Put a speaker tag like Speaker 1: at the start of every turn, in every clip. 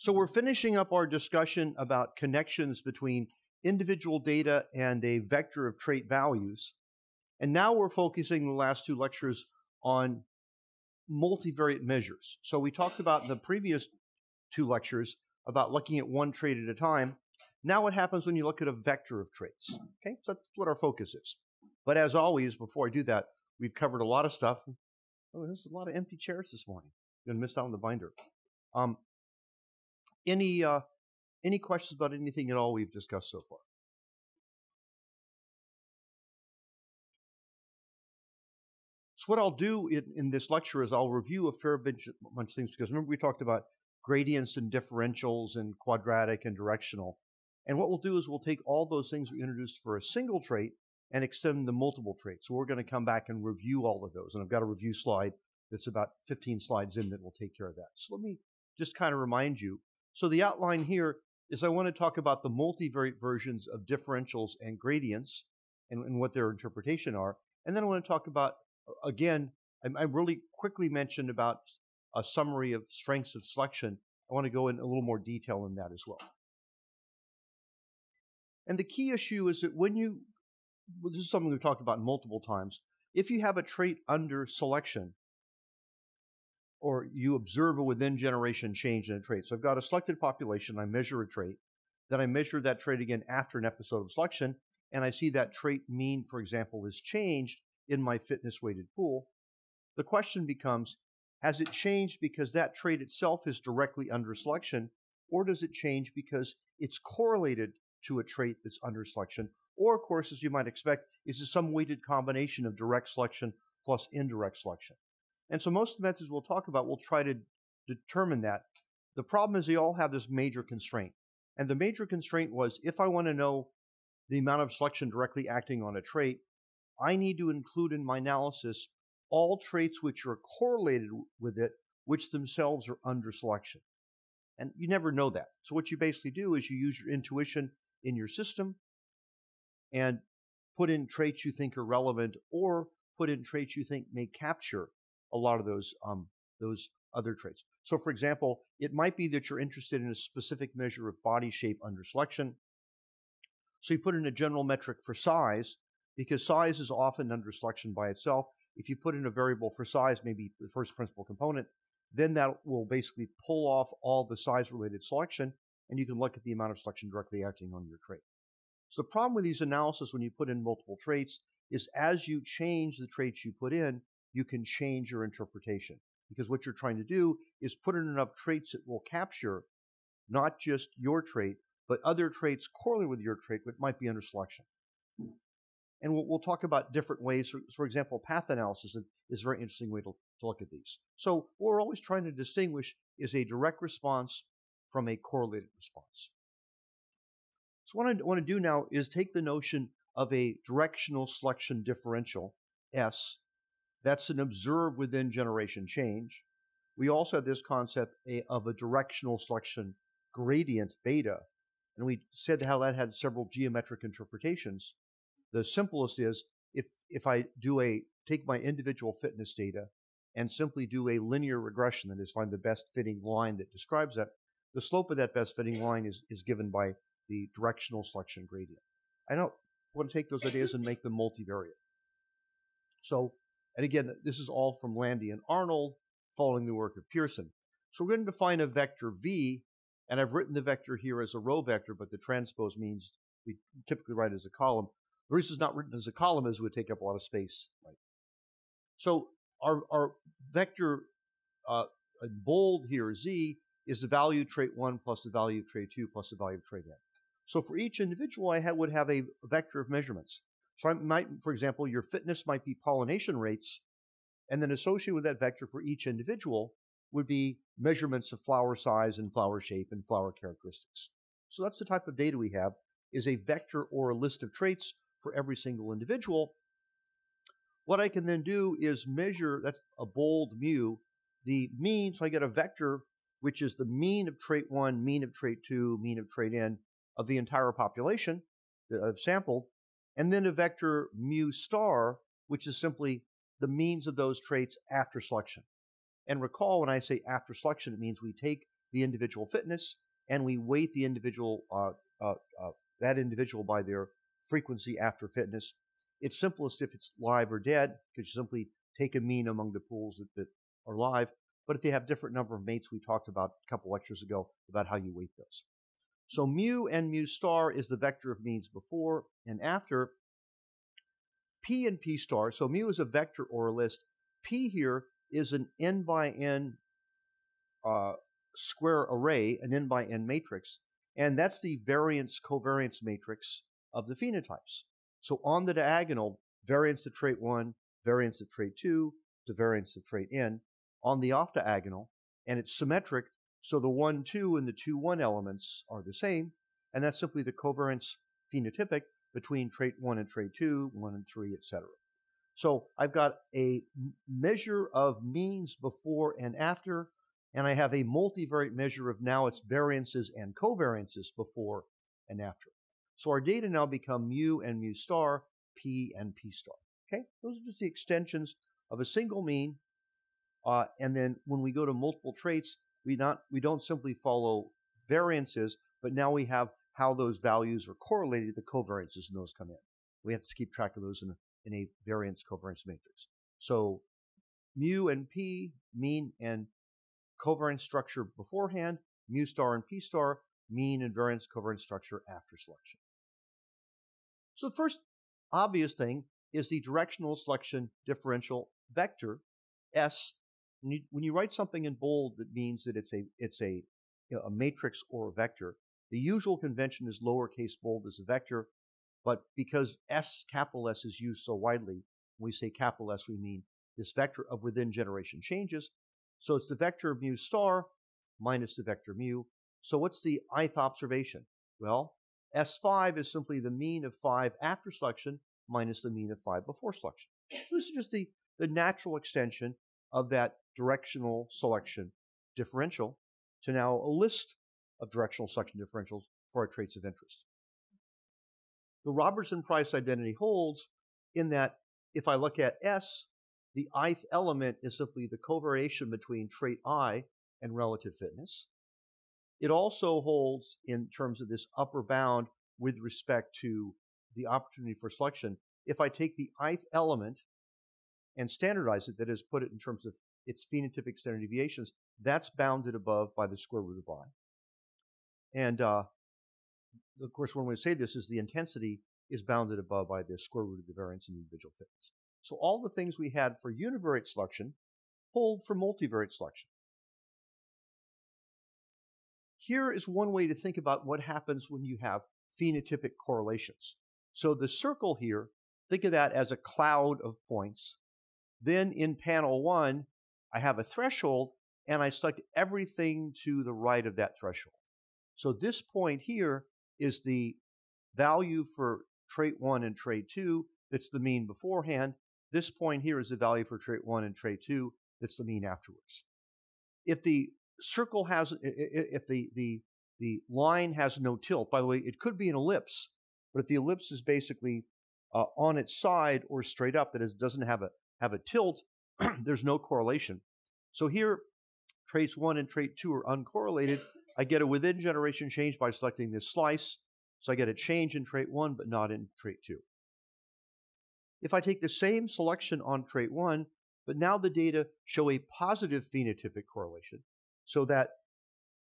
Speaker 1: So we're finishing up our discussion about connections between individual data and a vector of trait values. And now we're focusing the last two lectures on multivariate measures. So we talked about in the previous two lectures about looking at one trait at a time. Now what happens when you look at a vector of traits? Okay, so that's what our focus is. But as always, before I do that, we've covered a lot of stuff. Oh, there's a lot of empty chairs this morning. You're gonna miss out on the binder. Um, any uh, any questions about anything at all we've discussed so far? So what I'll do in, in this lecture is I'll review a fair bunch, bunch of things because remember we talked about gradients and differentials and quadratic and directional. And what we'll do is we'll take all those things we introduced for a single trait and extend them to multiple traits. So we're going to come back and review all of those. And I've got a review slide that's about 15 slides in that will take care of that. So let me just kind of remind you. So the outline here is I want to talk about the multivariate versions of differentials and gradients and, and what their interpretation are. And then I want to talk about again, I, I really quickly mentioned about a summary of strengths of selection. I want to go in a little more detail in that as well. And the key issue is that when you, well, this is something we've talked about multiple times, if you have a trait under selection, or you observe a within generation change in a trait. So I've got a selected population, I measure a trait, then I measure that trait again after an episode of selection, and I see that trait mean, for example, is changed, in my fitness weighted pool. The question becomes has it changed because that trait itself is directly under selection, or does it change because it's correlated to a trait that's under selection? Or, of course, as you might expect, is it some weighted combination of direct selection plus indirect selection? And so most methods we'll talk about will try to determine that. The problem is they all have this major constraint. And the major constraint was if I want to know the amount of selection directly acting on a trait, I need to include in my analysis all traits which are correlated with it, which themselves are under selection. And you never know that. So what you basically do is you use your intuition in your system and put in traits you think are relevant or put in traits you think may capture a lot of those um, those other traits. So for example, it might be that you're interested in a specific measure of body shape under selection. So you put in a general metric for size because size is often under selection by itself. If you put in a variable for size, maybe the first principal component, then that will basically pull off all the size related selection and you can look at the amount of selection directly acting on your trait. So the problem with these analysis when you put in multiple traits is as you change the traits you put in, you can change your interpretation. Because what you're trying to do is put in enough traits that will capture not just your trait, but other traits correlated with your trait, but might be under selection. Hmm. And we'll, we'll talk about different ways. For, for, example, path analysis is a very interesting way to, to look at these. So what we're always trying to distinguish is a direct response from a correlated response. So what I want to do now is take the notion of a directional selection differential, S. That's an observed within generation change. We also have this concept eh, of a directional selection gradient, beta. And we said how that had several geometric interpretations. The simplest is if if I do a take my individual fitness data and simply do a linear regression, that is, find the best fitting line that describes that, the slope of that best fitting line is, is given by the directional selection gradient. I don't want to take those ideas and make them multivariate. So, and again, this is all from Lande and Arnold following the work of Pearson. So we're going to define a vector V, and I've written the vector here as a row vector, but the transpose means we typically write as a column. The reason it's not written as a column is it would take up a lot of space. Right? So our, our vector uh, bold here, z, is the value of trait 1 plus the value of trait 2 plus the value of trait n. So for each individual, I would have a vector of measurements. So I might, for example, your fitness might be pollination rates, and then associated with that vector for each individual would be measurements of flower size and flower shape and flower characteristics. So that's the type of data we have, is a vector or a list of traits for every single individual. What I can then do is measure, that's a bold mu, the mean, so I get a vector which is the mean of trait 1, mean of trait 2, mean of trait n of the entire population uh, that I've sampled, and then a vector mu star, which is simply the means of those traits after selection. And recall when I say after selection, it means we take the individual fitness, and we weight the individual uh, uh, uh, that individual by their frequency after fitness. It's simplest if it's live or dead, because you simply take a mean among the pools that, that are live. But if they have different number of mates, we talked about a couple lectures ago about how you weight those. So mu and mu star is the vector of means before and after. P and P star, so mu is a vector or a list. P here is an n by n uh, square array, an n by n matrix, and that's the variance covariance matrix of the phenotypes. So on the diagonal, variance to trait 1, variance to trait 2, to variance to trait n. On the off diagonal, and it's symmetric, so the 1, 2 and the 2, 1 elements are the same, and that's simply the covariance phenotypic between trait 1 and trait 2, 1 and 3, etc. So I've got a measure of means before and after, and I have a multivariate measure of now its variances and covariances before and after. So our data now become mu and mu star, p and p star. Okay, those are just the extensions of a single mean. Uh, and then when we go to multiple traits, we not we don't simply follow variances, but now we have how those values are correlated, the covariances, and those come in. We have to keep track of those in a, in a variance covariance matrix. So mu and p, mean and covariance structure beforehand, mu star and p star, mean and variance covariance structure after selection. So the first obvious thing is the directional selection differential vector S. When you, when you write something in bold, that means that it's a it's a you know, a matrix or a vector. The usual convention is lowercase bold as a vector, but because S, capital S, is used so widely, when we say capital S, we mean this vector of within generation changes. So it's the vector mu star minus the vector mu. So what's the ith observation? Well, S5 is simply the mean of 5 after selection minus the mean of 5 before selection. So this is just the, the natural extension of that directional selection differential to now a list of directional selection differentials for our traits of interest. The Robertson-Price identity holds in that if I look at S, the ith element is simply the covariation between trait I and relative fitness. It also holds in terms of this upper bound with respect to the opportunity for selection. If I take the ith element and standardize it, that is, put it in terms of its phenotypic standard deviations, that's bounded above by the square root of i. And uh, of course, one way to say this is the intensity is bounded above by the square root of the variance in individual fitness. So all the things we had for univariate selection hold for multivariate selection. Here is one way to think about what happens when you have phenotypic correlations. So the circle here, think of that as a cloud of points. Then in panel one, I have a threshold and I select everything to the right of that threshold. So this point here is the value for trait 1 and trait 2 that's the mean beforehand. This point here is the value for trait 1 and trait 2 that's the mean afterwards. If the circle has, if the, the, the line has no tilt, by the way, it could be an ellipse, but if the ellipse is basically uh, on its side or straight up, that is, doesn't have a, have a tilt, there's no correlation. So here, traits 1 and trait 2 are uncorrelated. I get a within generation change by selecting this slice. So I get a change in trait 1, but not in trait 2. If I take the same selection on trait 1, but now the data show a positive phenotypic correlation, so that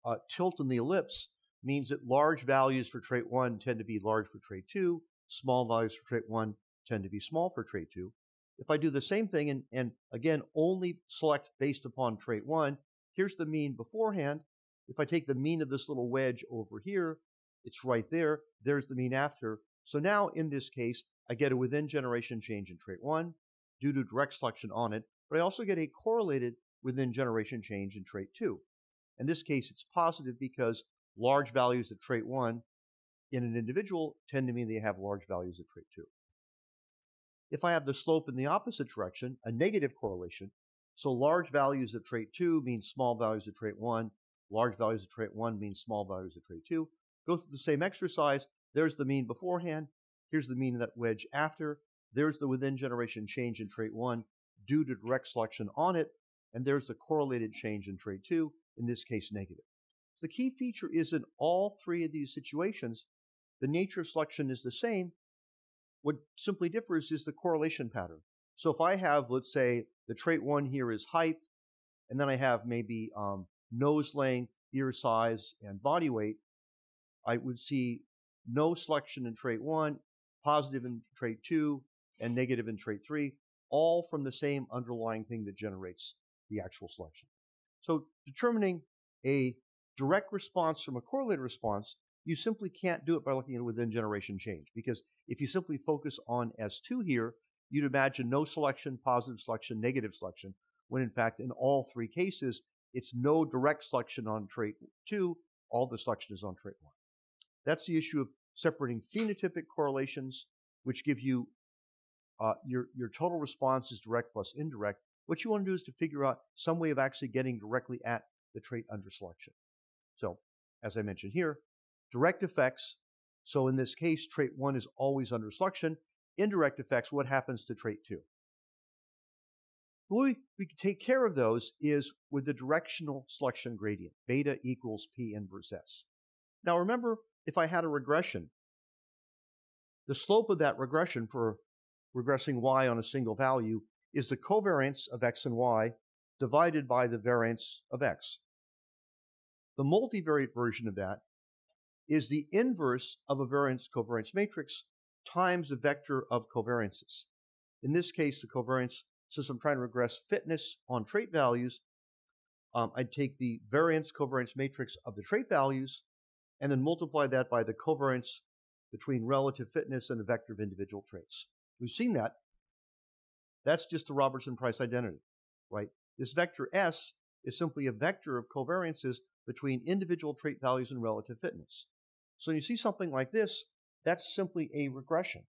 Speaker 1: uh, tilt in the ellipse means that large values for trait 1 tend to be large for trait 2, small values for trait 1 tend to be small for trait 2. If I do the same thing and, and again only select based upon trait 1, here's the mean beforehand. If I take the mean of this little wedge over here, it's right there. There's the mean after. So now in this case, I get a within generation change in trait 1 due to direct selection on it, but I also get a correlated within generation change in trait 2. In this case, it's positive because large values of trait 1 in an individual tend to mean they have large values of trait 2. If I have the slope in the opposite direction, a negative correlation, so large values of trait 2 means small values of trait 1, large values of trait 1 means small values of trait 2. Go through the same exercise. There's the mean beforehand. Here's the mean of that wedge after. There's the within generation change in trait 1 due to direct selection on it. And there's the correlated change in trait 2, in this case negative. The key feature is in all three of these situations, the nature of selection is the same. What simply differs is the correlation pattern. So if I have, let's say, the trait one here is height, and then I have maybe um, nose length, ear size, and body weight, I would see no selection in trait one, positive in trait two, and negative in trait three, all from the same underlying thing that generates the actual selection. So determining a direct response from a correlated response, you simply can't do it by looking at within generation change. Because if you simply focus on S2 here, you'd imagine no selection, positive selection, negative selection, when in fact in all three cases, it's no direct selection on trait 2, all the selection is on trait 1. That's the issue of separating phenotypic correlations, which give you uh, your, your total response is direct plus indirect. What you want to do is to figure out some way of actually getting directly at the trait under selection. So, as I mentioned here, direct effects. So in this case, trait 1 is always under selection. Indirect effects, what happens to trait 2? The way we can take care of those is with the directional selection gradient. Beta equals P inverse S. Now remember, if I had a regression, the slope of that regression for regressing y on a single value is the covariance of x and y divided by the variance of x. The multivariate version of that is the inverse of a variance covariance matrix times the vector of covariances. In this case, the covariance, since I'm trying to regress fitness on trait values, um, I'd take the variance covariance matrix of the trait values and then multiply that by the covariance between relative fitness and the vector of individual traits. We've seen that. That's just the Robertson Price identity, right? This vector S is simply a vector of covariances between individual trait values and relative fitness. So when you see something like this, that's simply a regression.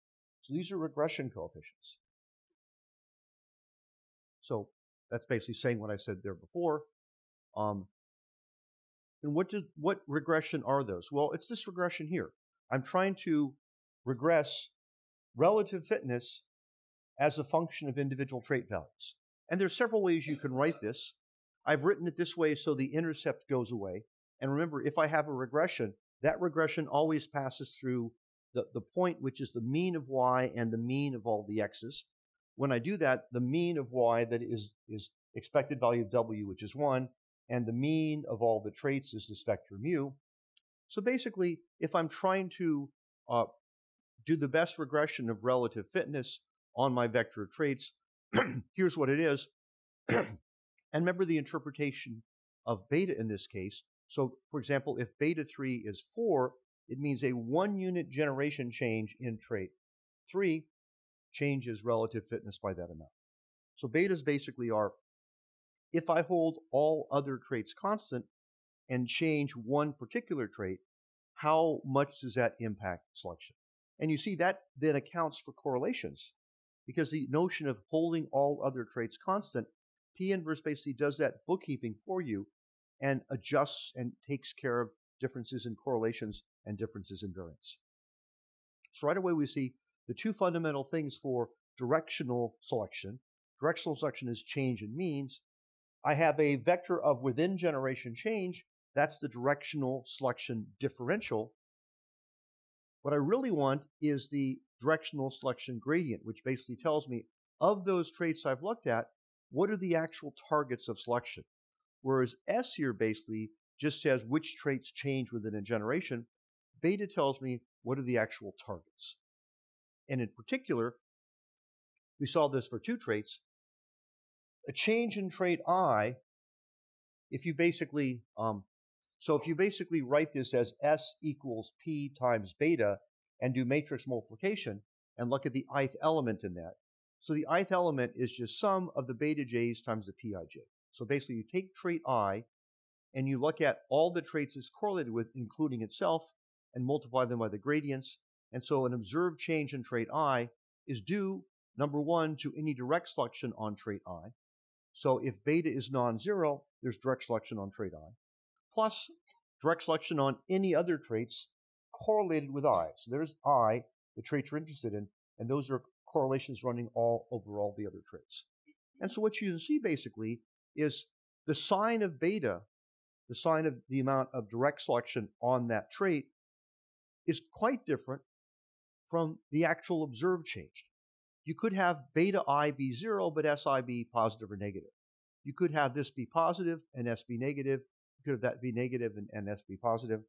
Speaker 1: So these are regression coefficients. So that's basically saying what I said there before. Um, and what did what regression are those? Well, it's this regression here. I'm trying to regress relative fitness as a function of individual trait values. And there's several ways you can write this. I've written it this way so the intercept goes away. And remember, if I have a regression, that regression always passes through the, the point which is the mean of y and the mean of all the x's. When I do that, the mean of y that is, is expected value of w, which is 1, and the mean of all the traits is this vector mu. So basically, if I'm trying to uh, do the best regression of relative fitness on my vector of traits, here's what it is. And remember the interpretation of beta in this case. So, for example, if beta 3 is 4, it means a one unit generation change in trait 3 changes relative fitness by that amount. So, betas basically are if I hold all other traits constant and change one particular trait, how much does that impact selection? And you see that then accounts for correlations because the notion of holding all other traits constant P inverse basically does that bookkeeping for you and adjusts and takes care of differences in correlations and differences in variance. So right away we see the two fundamental things for directional selection. Directional selection is change in means. I have a vector of within generation change. That's the directional selection differential. What I really want is the directional selection gradient, which basically tells me of those traits I've looked at, what are the actual targets of selection? Whereas S here basically just says which traits change within a generation. Beta tells me what are the actual targets. And in particular, we saw this for two traits. A change in trait I, if you basically, um, so if you basically write this as S equals P times beta and do matrix multiplication and look at the ith element in that, so the ith element is just sum of the beta j's times the pij. So basically you take trait i and you look at all the traits it's correlated with, including itself, and multiply them by the gradients. And so an observed change in trait i is due, number one, to any direct selection on trait i. So if beta is non-zero, there's direct selection on trait i, plus direct selection on any other traits correlated with i. So there's i, the traits you're interested in, and those are correlations running all over all the other traits. And so what you see basically is the sign of beta the sign of the amount of direct selection on that trait is quite different from the actual observed change. You could have beta i be zero, but si be positive or negative. You could have this be positive and s be negative. You could have that be negative and, and s be positive.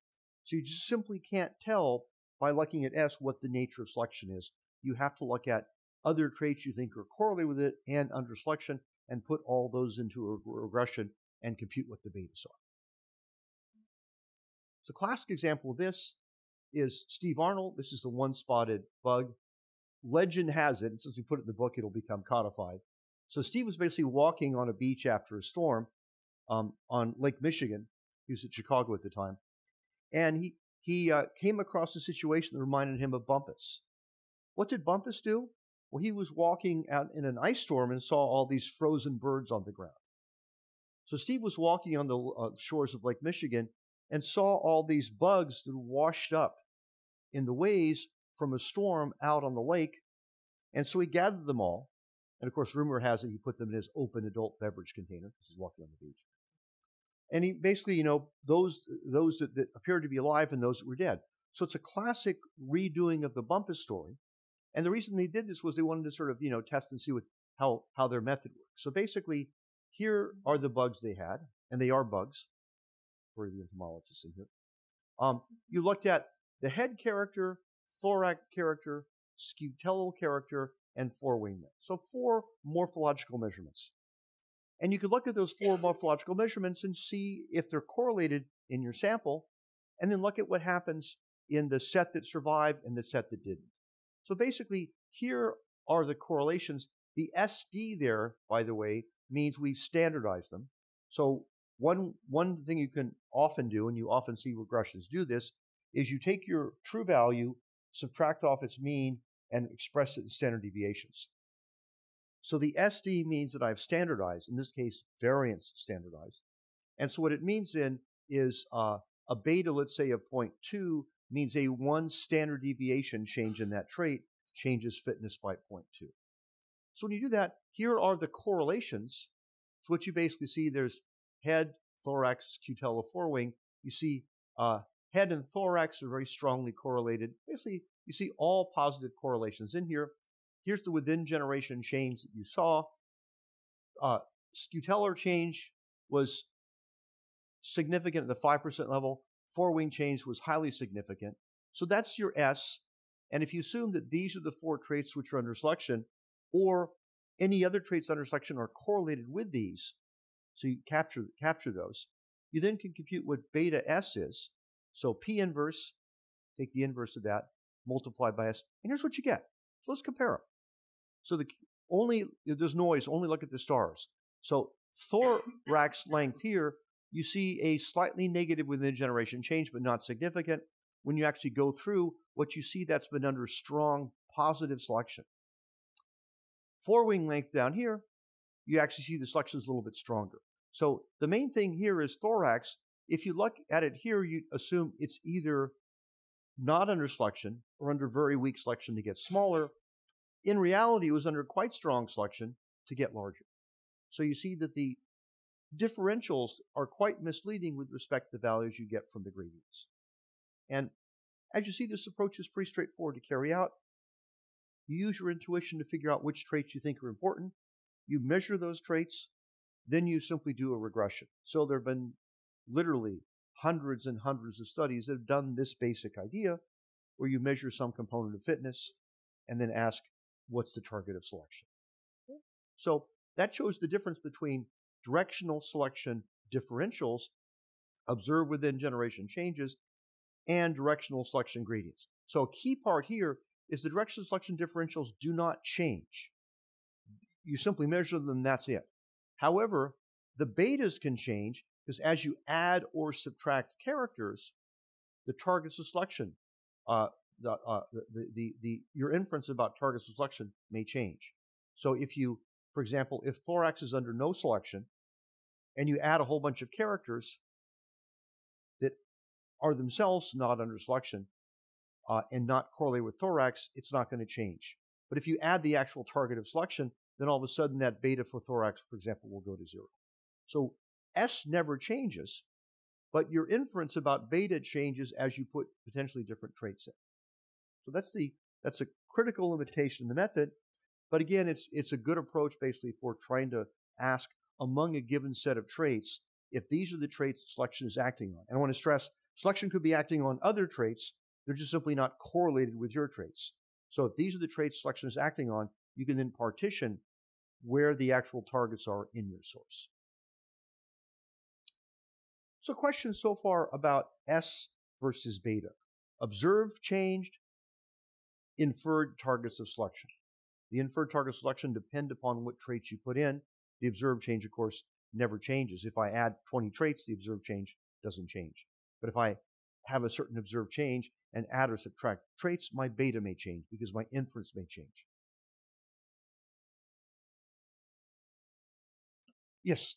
Speaker 1: So you just simply can't tell by looking at s what the nature of selection is. You have to look at other traits you think are correlated with it and under selection and put all those into a regression and compute what the betas are. So classic example of this is Steve Arnold. This is the one-spotted bug. Legend has it, and since we put it in the book, it'll become codified. So Steve was basically walking on a beach after a storm um, on Lake Michigan. He was at Chicago at the time, and he he uh, came across a situation that reminded him of Bumpus. What did Bumpus do? Well, he was walking out in an ice storm and saw all these frozen birds on the ground. So Steve was walking on the uh, shores of Lake Michigan and saw all these bugs that washed up in the waves from a storm out on the lake. And so he gathered them all. And of course, rumor has it he put them in his open adult beverage container because he's walking on the beach. And he basically, you know, those those that, that appeared to be alive and those that were dead. So it's a classic redoing of the Bumpus story. And the reason they did this was they wanted to sort of, you know, test and see what how how their method works. So basically, here are the bugs they had, and they are bugs for the entomologists in here. Um, you looked at the head character, thorax character, scutellar character, and forewingment. So four morphological measurements. And you could look at those four morphological measurements and see if they're correlated in your sample, and then look at what happens in the set that survived and the set that didn't. So basically, here are the correlations. The SD there, by the way, means we've standardized them. So one, one thing you can often do, and you often see regressions do this, is you take your true value, subtract off its mean, and express it in standard deviations. So the SD means that I've standardized, in this case, variance standardized. And so what it means then is uh, a beta, let's say, of 0.2 means a one standard deviation change in that trait changes fitness by 0.2. So when you do that, here are the correlations. So what you basically see, there's head, thorax, cutella, forewing. You see uh, head and thorax are very strongly correlated. Basically, you see all positive correlations in here. Here's the within generation change that you saw. Uh, scutellar change was significant at the 5% level. Forewing change was highly significant. So that's your S. And if you assume that these are the four traits which are under selection, or any other traits under selection are correlated with these, so you capture, capture those. You then can compute what beta S is. So P inverse, take the inverse of that, multiply by S, and here's what you get. So let's compare them. So the only, there's noise, only look at the stars. So thorax length here, you see a slightly negative within generation change, but not significant. When you actually go through, what you see that's been under strong positive selection. Forewing length down here, you actually see the selection is a little bit stronger. So the main thing here is thorax. If you look at it here, you assume it's either not under selection or under very weak selection to get smaller. In reality, it was under quite strong selection to get larger. So you see that the differentials are quite misleading with respect to the values you get from the gradients. And as you see, this approach is pretty straightforward to carry out. You use your intuition to figure out which traits you think are important. You measure those traits then you simply do a regression. So there have been literally hundreds and hundreds of studies that have done this basic idea where you measure some component of fitness and then ask, what's the target of selection? So that shows the difference between directional selection differentials observed within generation changes and directional selection gradients. So a key part here is the directional selection differentials do not change. You simply measure them, that's it. However, the betas can change because as you add or subtract characters, the targets of selection, uh, the, uh, the, the, the, your inference about targets of selection may change. So if you, for example, if thorax is under no selection and you add a whole bunch of characters that are themselves not under selection uh, and not correlated with thorax, it's not going to change. But if you add the actual target of selection, then all of a sudden that beta for thorax, for example, will go to zero. So S never changes, but your inference about beta changes as you put potentially different traits in. So that's the that's a critical limitation in the method. But again, it's it's a good approach basically for trying to ask among a given set of traits if these are the traits selection is acting on. And I want to stress selection could be acting on other traits, they're just simply not correlated with your traits. So if these are the traits selection is acting on, you can then partition where the actual targets are in your source. So questions so far about S versus beta. Observed changed, inferred targets of selection. The inferred target selection depend upon what traits you put in. The observed change, of course, never changes. If I add 20 traits, the observed change doesn't change. But if I have a certain observed change and add or subtract traits, my beta may change because my inference may change. Yes.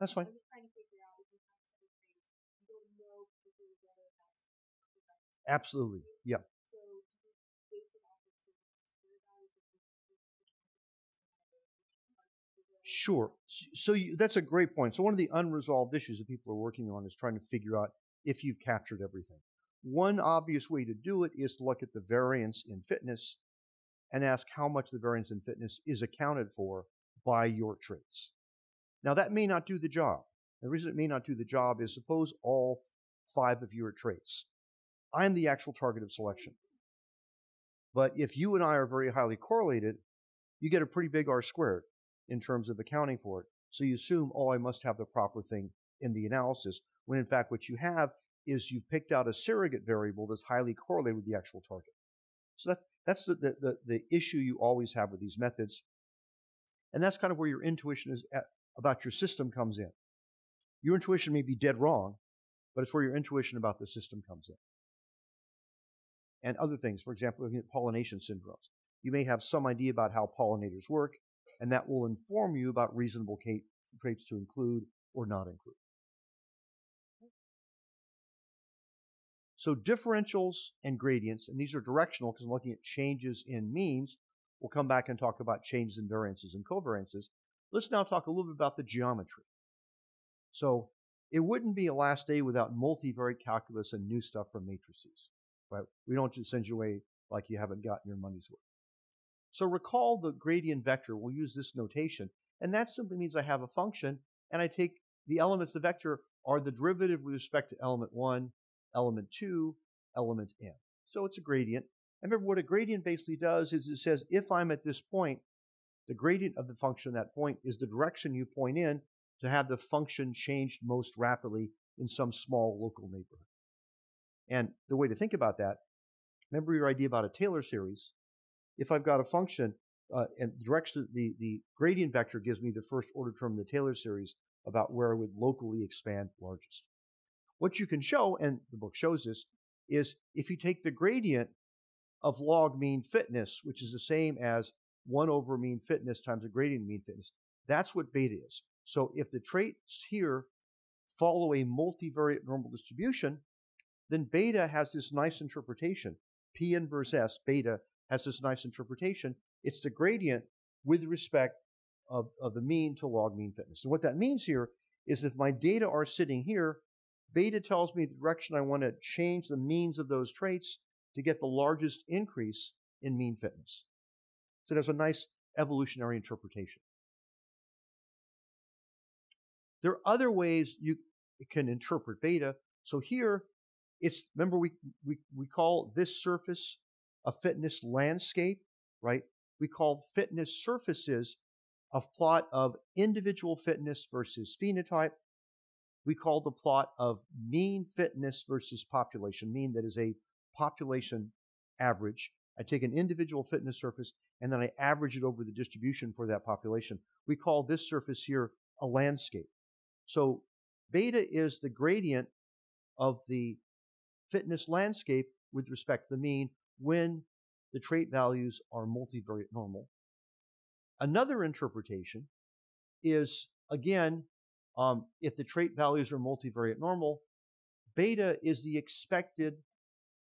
Speaker 1: That's fine. Absolutely. Yeah. Sure. So you, that's a great point. So one of the unresolved issues that people are working on is trying to figure out if you've captured everything. One obvious way to do it is to look at the variance in fitness and ask how much the variance in fitness is accounted for by your traits. Now that may not do the job. The reason it may not do the job is suppose all five of you are traits. I'm the actual target of selection. But if you and I are very highly correlated, you get a pretty big R squared in terms of accounting for it. So you assume, oh, I must have the proper thing in the analysis, when in fact what you have is you've picked out a surrogate variable that's highly correlated with the actual target. So that's, that's the, the, the, the issue you always have with these methods. And that's kind of where your intuition is at, about your system comes in. Your intuition may be dead wrong, but it's where your intuition about the system comes in and other things. For example, looking at pollination syndromes. You may have some idea about how pollinators work, and that will inform you about reasonable traits to include or not include. So differentials and gradients, and these are directional because I'm looking at changes in means. We'll come back and talk about changes in variances and covariances. Let's now talk a little bit about the geometry. So it wouldn't be a last day without multivariate calculus and new stuff from matrices. Right? We don't just send you away like you haven't gotten your money's worth. So recall the gradient vector. We'll use this notation. And that simply means I have a function and I take the elements of the vector are the derivative with respect to element 1, element 2, element n. So it's a gradient. And remember what a gradient basically does is it says if I'm at this point, the gradient of the function at that point is the direction you point in to have the function changed most rapidly in some small local neighborhood. And the way to think about that, remember your idea about a Taylor series. If I've got a function uh, and direction, the, the gradient vector gives me the first order term in the Taylor series about where I would locally expand largest. What you can show, and the book shows this, is if you take the gradient of log mean fitness, which is the same as 1 over mean fitness times the gradient mean fitness, that's what beta is. So if the traits here follow a multivariate normal distribution, then beta has this nice interpretation. P inverse S, beta, has this nice interpretation. It's the gradient with respect of, of the mean to log mean fitness. And what that means here is if my data are sitting here, beta tells me the direction I want to change the means of those traits to get the largest increase in mean fitness. So there's a nice evolutionary interpretation. There are other ways you can interpret beta. So here, it's remember we, we, we call this surface a fitness landscape, right? We call fitness surfaces a plot of individual fitness versus phenotype. We call the plot of mean fitness versus population, mean that is a population average. I take an individual fitness surface and then I average it over the distribution for that population. We call this surface here a landscape. So beta is the gradient of the fitness landscape with respect to the mean when the trait values are multivariate normal. Another interpretation is, again, um, if the trait values are multivariate normal, beta is the expected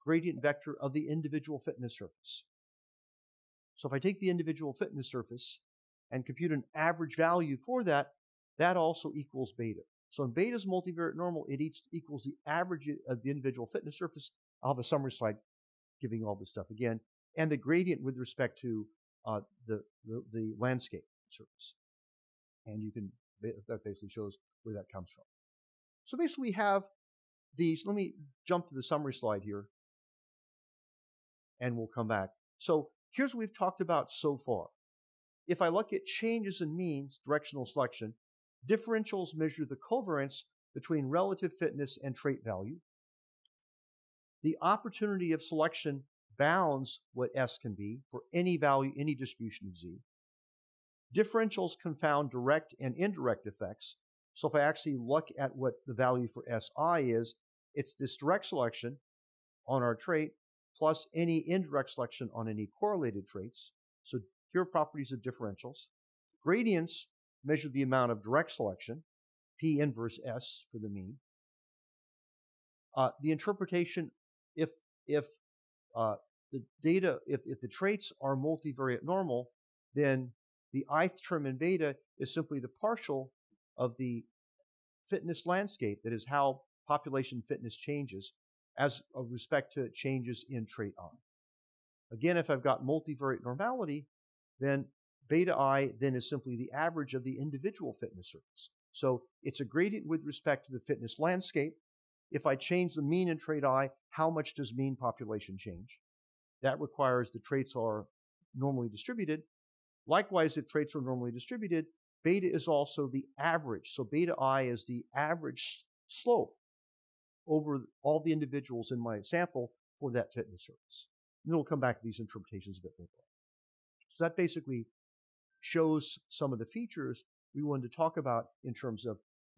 Speaker 1: gradient vector of the individual fitness surface. So if I take the individual fitness surface and compute an average value for that, that also equals beta. So in beta's multivariate normal, it each equals the average of the individual fitness surface. I'll have a summary slide giving all this stuff again, and the gradient with respect to uh, the, the, the landscape surface. And you can that basically shows where that comes from. So basically, we have these. Let me jump to the summary slide here, and we'll come back. So here's what we've talked about so far. If I look at changes in means, directional selection, differentials measure the covariance between relative fitness and trait value. The opportunity of selection bounds what S can be for any value, any distribution of Z. Differentials confound direct and indirect effects. So if I actually look at what the value for SI is, it's this direct selection on our trait plus any indirect selection on any correlated traits. So here properties of differentials. Gradients measure the amount of direct selection, P inverse S for the mean. Uh, the interpretation, if if uh, the data, if, if the traits are multivariate normal, then the ith term in beta is simply the partial of the fitness landscape, that is how population fitness changes as of respect to changes in trait I. Again, if I've got multivariate normality, then beta i then is simply the average of the individual fitness surface. So it's a gradient with respect to the fitness landscape. If I change the mean in trait i, how much does mean population change? That requires the traits are normally distributed. Likewise, if traits are normally distributed, beta is also the average. So beta i is the average slope over all the individuals in my sample for that fitness surface. And then we'll come back to these interpretations a bit later. So that basically shows some of the features we wanted to talk about in terms of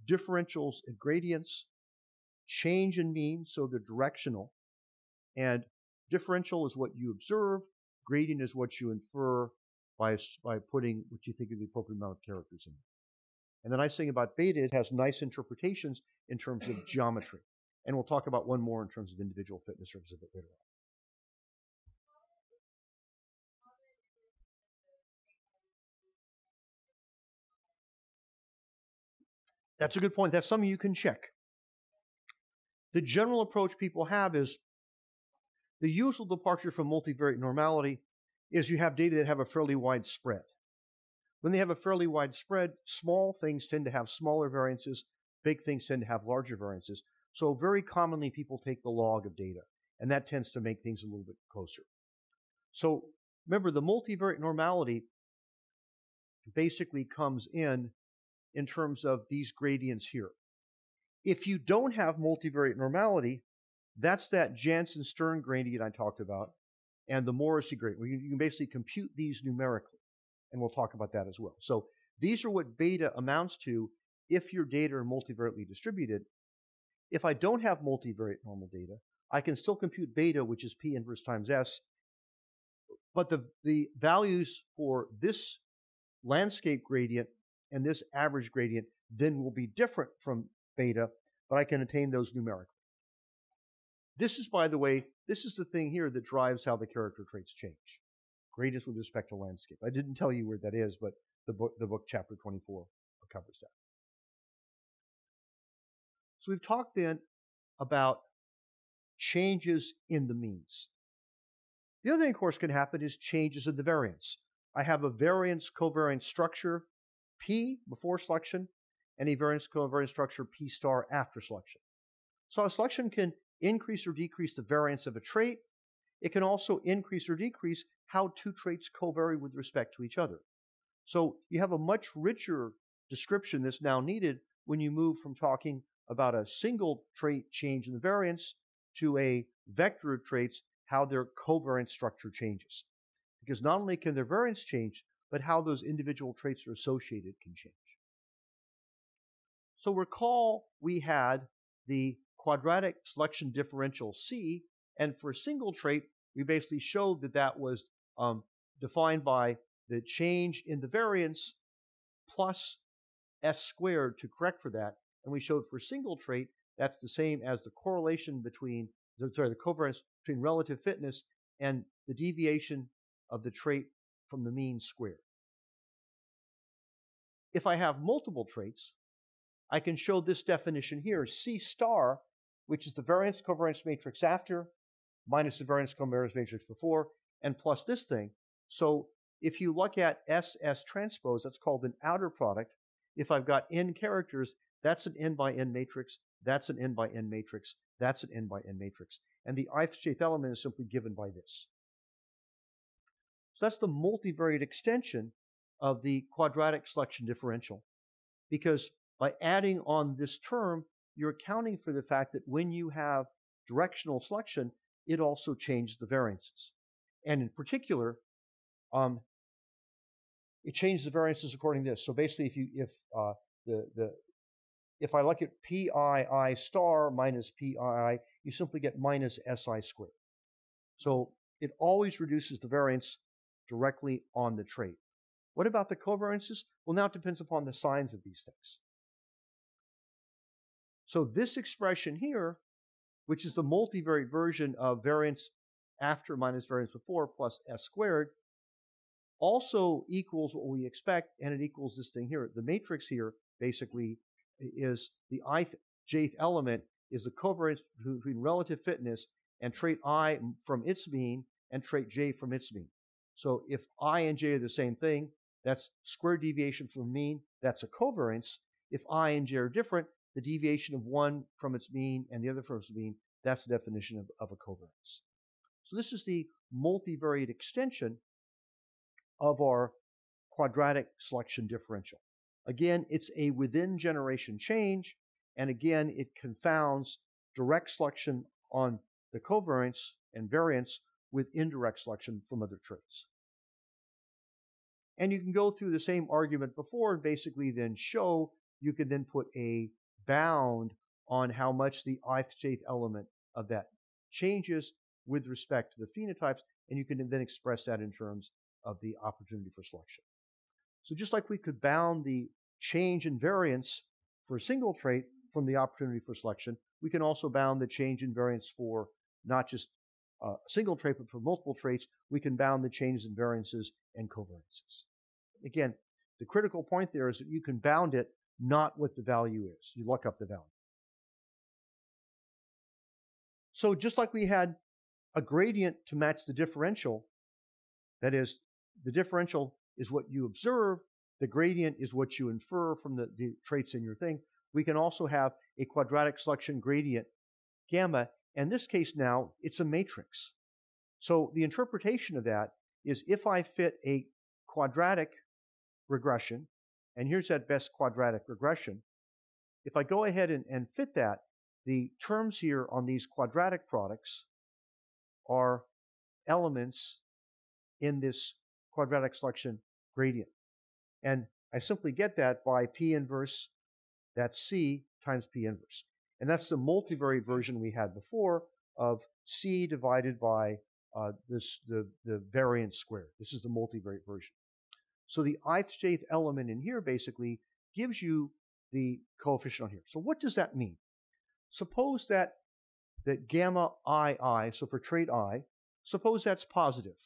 Speaker 1: differentials and gradients, change in mean, so they're directional, and differential is what you observe, gradient is what you infer by, by putting what you think is the appropriate amount of characters in. And the nice thing about beta, it has nice interpretations in terms of geometry. And we'll talk about one more in terms of individual fitness surfaces a bit later on. That's a good point. That's something you can check. The general approach people have is the usual departure from multivariate normality is you have data that have a fairly wide spread. When they have a fairly wide spread, small things tend to have smaller variances, big things tend to have larger variances. So very commonly people take the log of data, and that tends to make things a little bit closer. So remember, the multivariate normality basically comes in in terms of these gradients here. If you don't have multivariate normality, that's that Janzen-Stern gradient I talked about and the Morrissey gradient. Where you can basically compute these numerically, and we'll talk about that as well. So these are what beta amounts to if your data are multivariately distributed. If I don't have multivariate normal data, I can still compute beta, which is P inverse times S, but the, the values for this landscape gradient and this average gradient then will be different from beta, but I can attain those numerically. This is, by the way, this is the thing here that drives how the character traits change. Gradients with respect to landscape. I didn't tell you where that is, but the book, the book chapter 24 covers that. So we've talked then about changes in the means. The other thing, of course, can happen is changes in the variance. I have a variance covariance structure P before selection and a variance covariance structure P star after selection. So a selection can increase or decrease the variance of a trait. It can also increase or decrease how two traits covary with respect to each other. So you have a much richer description that's now needed when you move from talking about a single trait change in the variance to a vector of traits, how their covariance structure changes. Because not only can their variance change, but how those individual traits are associated can change. So recall we had the quadratic selection differential C, and for a single trait, we basically showed that that was um, defined by the change in the variance plus S squared to correct for that. And we showed for single trait that's the same as the correlation between, sorry, the covariance between relative fitness and the deviation of the trait from the mean squared. If I have multiple traits, I can show this definition here, C star, which is the variance covariance matrix after minus the variance covariance matrix before, and plus this thing. So if you look at SS transpose, that's called an outer product. If I've got n characters, that's an n by n matrix, that's an n by n matrix, that's an n by n matrix. And the ith jth element is simply given by this. So that's the multivariate extension of the quadratic selection differential. Because by adding on this term, you're accounting for the fact that when you have directional selection, it also changes the variances. And in particular, um, it changes the variances according to this. So basically, if you if uh, the the if I look at pii star minus pii, you simply get minus si squared. So it always reduces the variance directly on the trait. What about the covariances? Well, now it depends upon the signs of these things. So this expression here, which is the multivariate version of variance after minus variance before plus s squared, also equals what we expect, and it equals this thing here. The matrix here basically is the ith jth element is the covariance between relative fitness and trait i from its mean and trait j from its mean. So if i and j are the same thing, that's square deviation from mean, that's a covariance. If i and j are different, the deviation of one from its mean and the other from its mean, that's the definition of, of a covariance. So this is the multivariate extension of our quadratic selection differential. Again, it's a within generation change, and again, it confounds direct selection on the covariance and variance with indirect selection from other traits. And you can go through the same argument before and basically then show you can then put a bound on how much the ith element of that changes with respect to the phenotypes, and you can then express that in terms of the opportunity for selection. So just like we could bound the change in variance for a single trait from the opportunity for selection, we can also bound the change in variance for not just a single trait, but for multiple traits, we can bound the changes in variances and covariances. Again, the critical point there is that you can bound it not what the value is. You look up the value. So just like we had a gradient to match the differential, that is, the differential is what you observe, the gradient is what you infer from the, the traits in your thing. We can also have a quadratic selection gradient gamma. In this case now, it's a matrix. So the interpretation of that is if I fit a quadratic regression, and here's that best quadratic regression, if I go ahead and, and fit that, the terms here on these quadratic products are elements in this quadratic selection gradient. And I simply get that by P inverse, that's C times P inverse. And that's the multivariate version we had before of C divided by uh, this, the, the variance squared. This is the multivariate version. So the ith jth element in here basically gives you the coefficient on here. So what does that mean? Suppose that that gamma ii, so for trait i, suppose that's positive.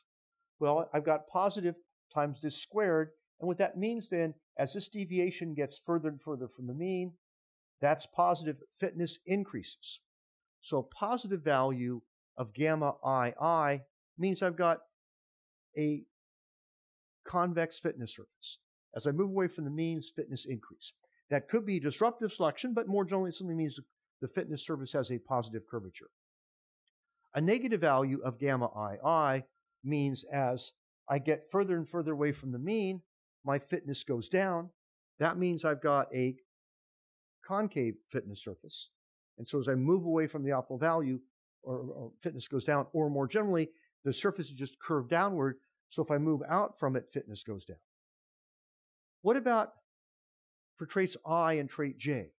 Speaker 1: Well, I've got positive times this squared. And what that means then, as this deviation gets further and further from the mean, that's positive fitness increases. So a positive value of gamma ii means I've got a convex fitness surface. As I move away from the means, fitness increase. That could be disruptive selection, but more generally, simply means the fitness surface has a positive curvature. A negative value of gamma ii means as I get further and further away from the mean, my fitness goes down. That means I've got a concave fitness surface. And so as I move away from the optimal value, or, or, fitness goes down, or more generally, the surface is just curved downward. So if I move out from it, fitness goes down. What about for traits I and trait J?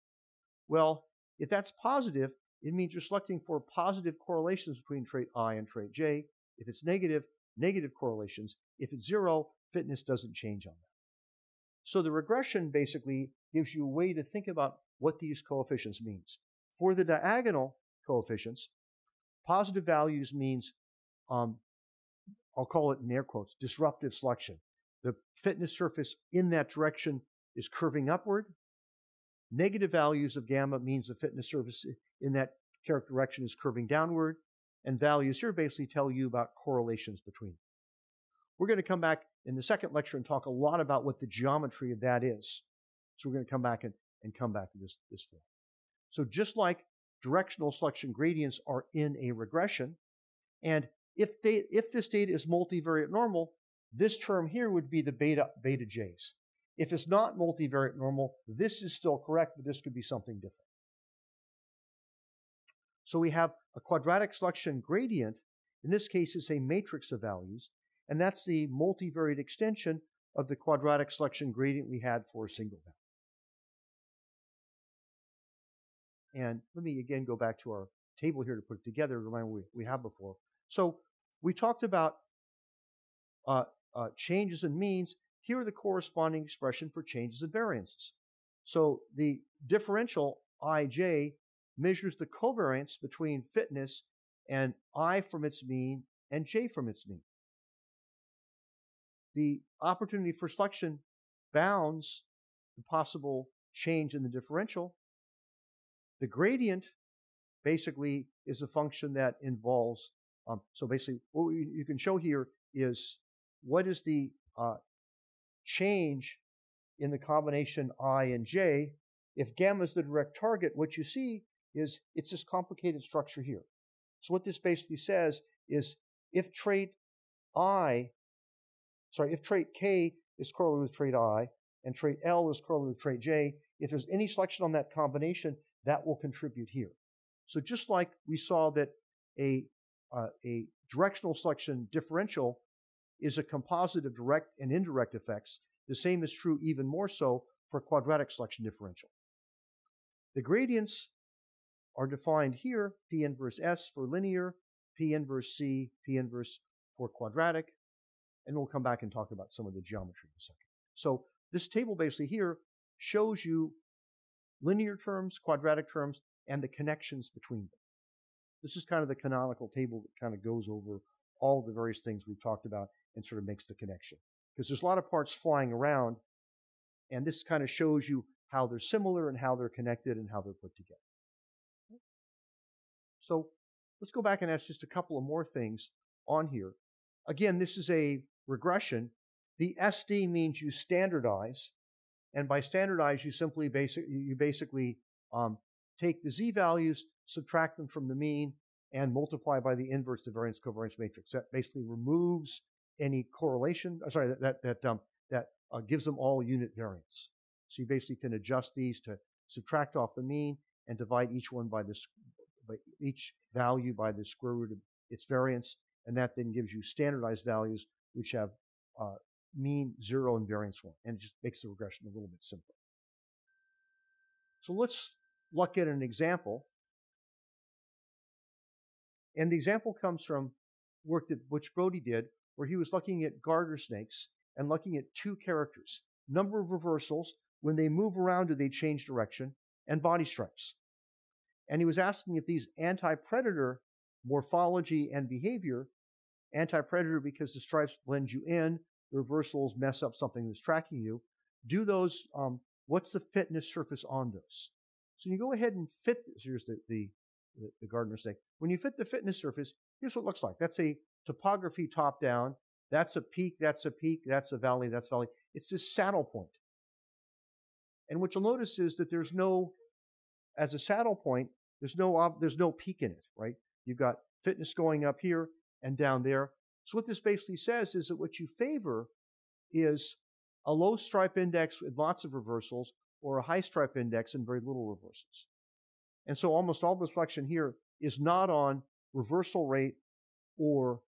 Speaker 1: Well, if that's positive, it means you're selecting for positive correlations between trait I and trait J. If it's negative, negative correlations. If it's zero, fitness doesn't change on that. So the regression basically gives you a way to think about what these coefficients means. For the diagonal coefficients, positive values means, um, I'll call it in air quotes, disruptive selection. The fitness surface in that direction is curving upward. Negative values of gamma means the fitness surface in that direction is curving downward. And values here basically tell you about correlations between. We're going to come back in the second lecture and talk a lot about what the geometry of that is. So we're going to come back and, and come back to this, this form. So just like directional selection gradients are in a regression, and if they if this data is multivariate normal, this term here would be the beta beta j's. If it's not multivariate normal, this is still correct, but this could be something different. So we have a quadratic selection gradient. In this case, it's a matrix of values, and that's the multivariate extension of the quadratic selection gradient we had for a single value. And let me again go back to our table here to put it together, remind what we, have before. So we talked about uh, uh, changes in means. Here are the corresponding expression for changes in variances. So the differential ij measures the covariance between fitness and i from its mean and j from its mean. The opportunity for selection bounds the possible change in the differential. The gradient basically is a function that involves, um, so basically what we, you can show here is what is the uh, change in the combination i and j. If gamma is the direct target, what you see is it's this complicated structure here. So what this basically says is if trait i, sorry, if trait k is correlated with trait i and trait L is correlated with trait j, if there's any selection on that combination, that will contribute here. So just like we saw that a, uh, a directional selection differential is a composite of direct and indirect effects. The same is true even more so for quadratic selection differential. The gradients are defined here, P inverse S for linear, P inverse C, P inverse for quadratic, and we'll come back and talk about some of the geometry in a second. So this table basically here shows you linear terms, quadratic terms, and the connections between them. This is kind of the canonical table that kind of goes over all the various things we've talked about and sort of makes the connection. Because there's a lot of parts flying around, and this kind of shows you how they're similar and how they're connected and how they're put together. So let's go back and ask just a couple of more things on here. Again, this is a regression. The SD means you standardize, and by standardize, you simply basic you basically um, take the z values, subtract them from the mean, and multiply by the inverse of variance covariance matrix. That basically removes any correlation. Uh, sorry, that that that, um, that uh, gives them all unit variance. So you basically can adjust these to subtract off the mean and divide each one by this by each value by the square root of its variance, and that then gives you standardized values which have uh, mean zero and variance one, and it just makes the regression a little bit simpler. So let's look at an example. And the example comes from work that Butch Brodie did where he was looking at garter snakes and looking at two characters number of reversals. When they move around, do they change direction? And body stripes. And he was asking if these anti predator morphology and behavior, anti predator because the stripes blend you in, the reversals mess up something that's tracking you, do those, um, what's the fitness surface on those? So you go ahead and fit, this. here's the, the, the, gardener snake. When you fit the fitness surface, here's what it looks like. That's a topography top down. That's a peak, that's a peak, that's a valley, that's a valley. It's this saddle point. And what you'll notice is that there's no, as a saddle point, there's no, there's no peak in it, right? You've got fitness going up here and down there. So what this basically says is that what you favor is a low stripe index with lots of reversals or a high stripe index and very little reversals. And so almost all the selection here is not on reversal rate or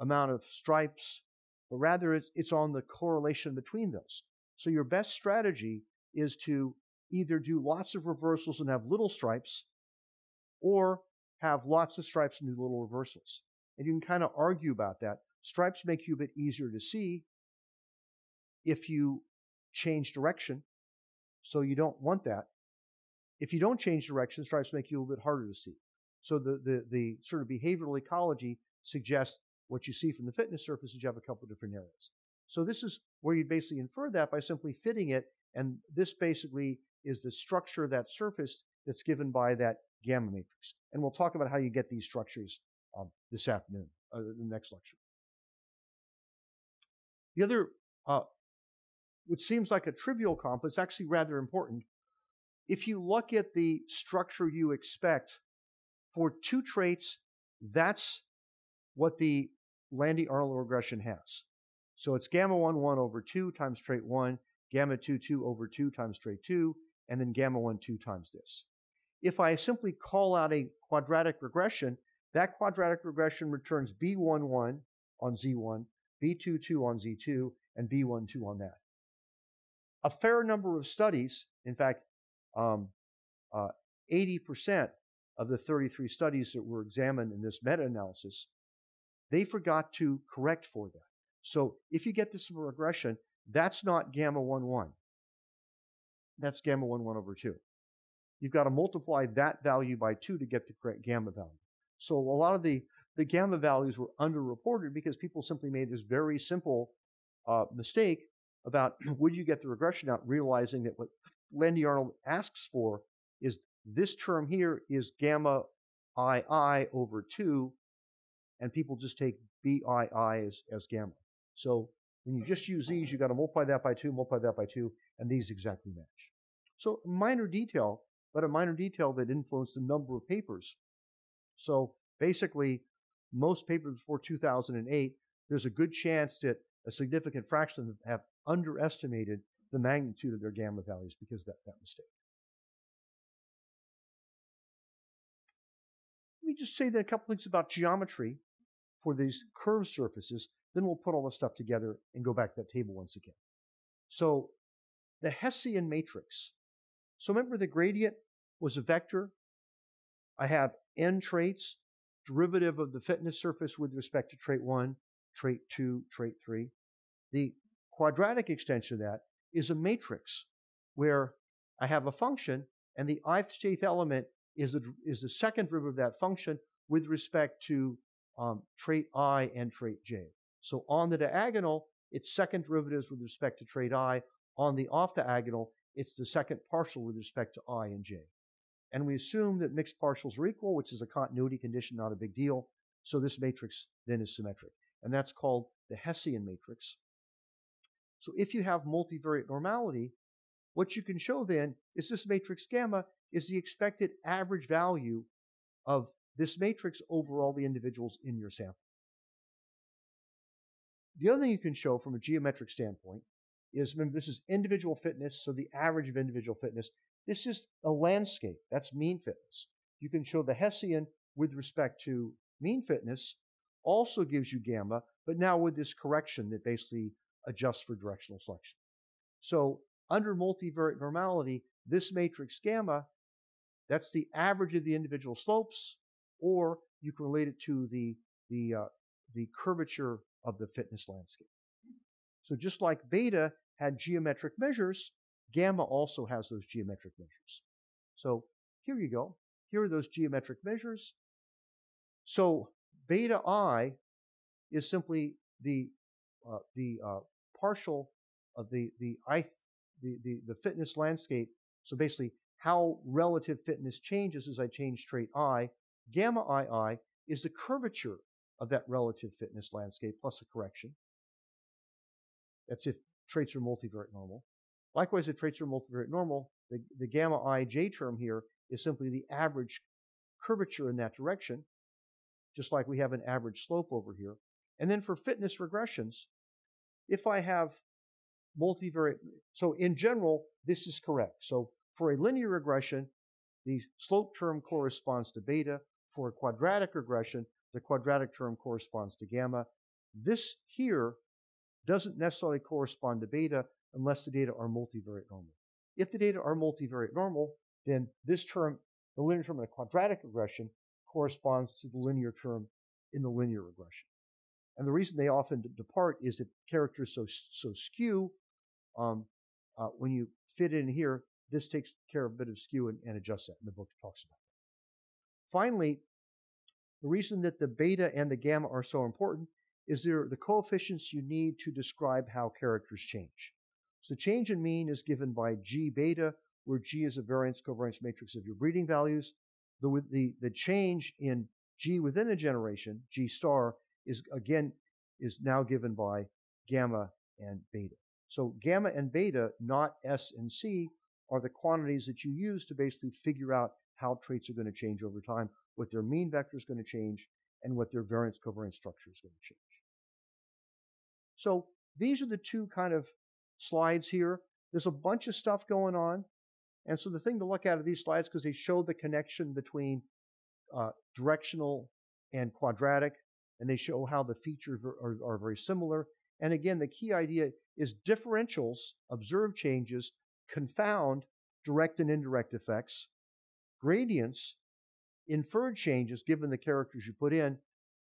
Speaker 1: amount of stripes, but rather it's on the correlation between those. So your best strategy is to either do lots of reversals and have little stripes, or have lots of stripes and do little reversals. And you can kind of argue about that. Stripes make you a bit easier to see if you change direction, so you don't want that. If you don't change direction, stripes make you a little bit harder to see. So the, the, the sort of behavioral ecology suggests what you see from the fitness surface is you have a couple different areas. So this is where you basically infer that by simply fitting it, and this basically is the structure of that surface that's given by that gamma matrix. And we'll talk about how you get these structures um, this afternoon, uh, the next lecture. The other, uh, which seems like a trivial comp, is actually rather important. If you look at the structure you expect for two traits, that's what the Lande-Arnold regression has. So it's gamma 1, 1 over 2 times trait 1, gamma 2, 2 over 2 times trait 2, and then gamma 1, 2 times this. If I simply call out a quadratic regression, that quadratic regression returns B11 on Z1, B22 on Z2, and B12 on that. A fair number of studies, in fact, um, uh, 80% of the 33 studies that were examined in this meta-analysis, they forgot to correct for that. So if you get this regression, that's not gamma 1, 1. That's gamma 1, 1 over 2. You've got to multiply that value by 2 to get the correct gamma value. So a lot of the, the gamma values were underreported because people simply made this very simple uh, mistake about would you get the regression out, realizing that what Lande-Arnold asks for is this term here is gamma ii over 2, and people just take bii as, as gamma. So when you just use these, you've got to multiply that by 2, multiply that by 2, and these exactly match. So a minor detail, but a minor detail that influenced a number of papers. So basically, most papers before 2008, there's a good chance that a significant fraction have underestimated the magnitude of their gamma values because of that, that mistake. Let me just say that a couple things about geometry for these curved surfaces. Then we'll put all this stuff together and go back to that table once again. So the Hessian matrix. So remember the gradient was a vector. I have n traits, derivative of the fitness surface with respect to trait 1, trait 2, trait 3. The quadratic extension of that is a matrix where I have a function and the ith element is the, is the second derivative of that function with respect to um, trait i and trait j. So on the diagonal, it's second derivatives with respect to trait i. On the off diagonal, it's the second partial with respect to i and j. And we assume that mixed partials are equal, which is a continuity condition, not a big deal. So this matrix then is symmetric. And that's called the Hessian matrix. So if you have multivariate normality, what you can show then is this matrix gamma is the expected average value of this matrix over all the individuals in your sample. The other thing you can show from a geometric standpoint is remember this is individual fitness, so the average of individual fitness. This is a landscape. That's mean fitness. You can show the Hessian with respect to mean fitness also gives you gamma, but now with this correction that basically adjusts for directional selection. So under multivariate normality, this matrix gamma, that's the average of the individual slopes, or you can relate it to the, the, uh, the curvature of the fitness landscape. So just like beta had geometric measures, gamma also has those geometric measures. So here you go. Here are those geometric measures. So beta i is simply the uh, the uh, partial of the the, I, the the the fitness landscape. So basically, how relative fitness changes as I change trait i. Gamma ii is the curvature of that relative fitness landscape plus a correction. That's if traits are multivariate normal. Likewise, if traits are multivariate normal, the, the gamma ij term here is simply the average curvature in that direction, just like we have an average slope over here. And then for fitness regressions, if I have multivariate, so in general, this is correct. So for a linear regression, the slope term corresponds to beta. For a quadratic regression, the quadratic term corresponds to gamma. This here doesn't necessarily correspond to beta unless the data are multivariate normal. If the data are multivariate normal, then this term, the linear term in a quadratic regression, corresponds to the linear term in the linear regression. And the reason they often depart is that characters so so skew. Um, uh, when you fit in here, this takes care of a bit of skew and, and adjusts that, and the book talks about that. Finally, the reason that the beta and the gamma are so important is they're the coefficients you need to describe how characters change. So the change in mean is given by G beta, where G is a variance covariance matrix of your breeding values. The, the, the change in G within a generation, G star, is again is now given by gamma and beta. So gamma and beta, not S and C, are the quantities that you use to basically figure out how traits are going to change over time, what their mean vector is going to change, and what their variance covariance structure is going to change. So these are the two kind of slides here. There's a bunch of stuff going on. And so the thing to look at are these slides because they show the connection between uh, directional and quadratic, and they show how the features are, are, very similar. And again, the key idea is differentials, observed changes, confound direct and indirect effects. Gradients, inferred changes, given the characters you put in,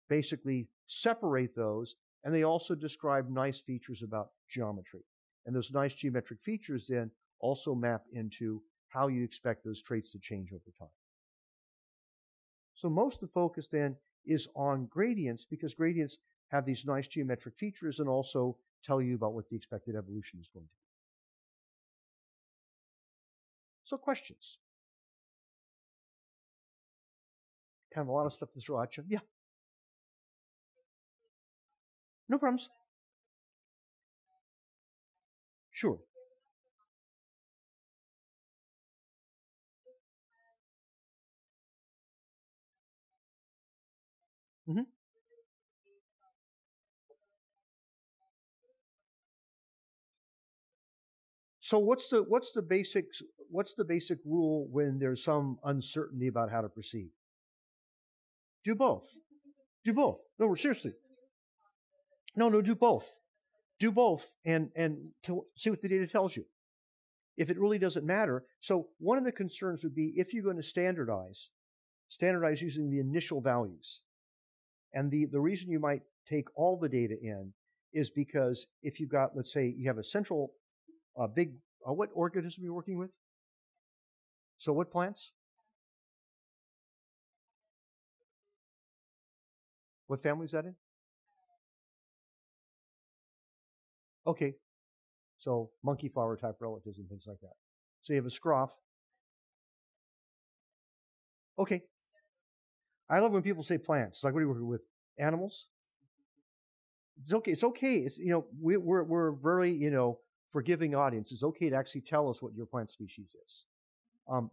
Speaker 1: basically separate those and they also describe nice features about geometry. And those nice geometric features then also map into how you expect those traits to change over time. So most of the focus then is on gradients because gradients have these nice geometric features and also tell you about what the expected evolution is going to be. So questions? Kind of a lot of stuff to throw at you. Yeah. No problems. Sure. Mm-hmm. So what's the what's the basics what's the basic rule when there's some uncertainty about how to proceed? Do both. Do both. No, seriously. No, no, do both. Do both and, and see what the data tells you. If it really doesn't matter. So one of the concerns would be if you're going to standardize, standardize using the initial values. And the, the reason you might take all the data in is because if you've got, let's say, you have a central, uh, big, uh, what organism are you working with? So what plants? What family is that in? Okay. So monkey flower type relatives and things like that. So you have a scroff. Okay. I love when people say plants. It's like, what are you working with? Animals? It's okay. It's okay. It's, you know, we, we're, we're very, you know, forgiving audience. It's okay to actually tell us what your plant species is. Um,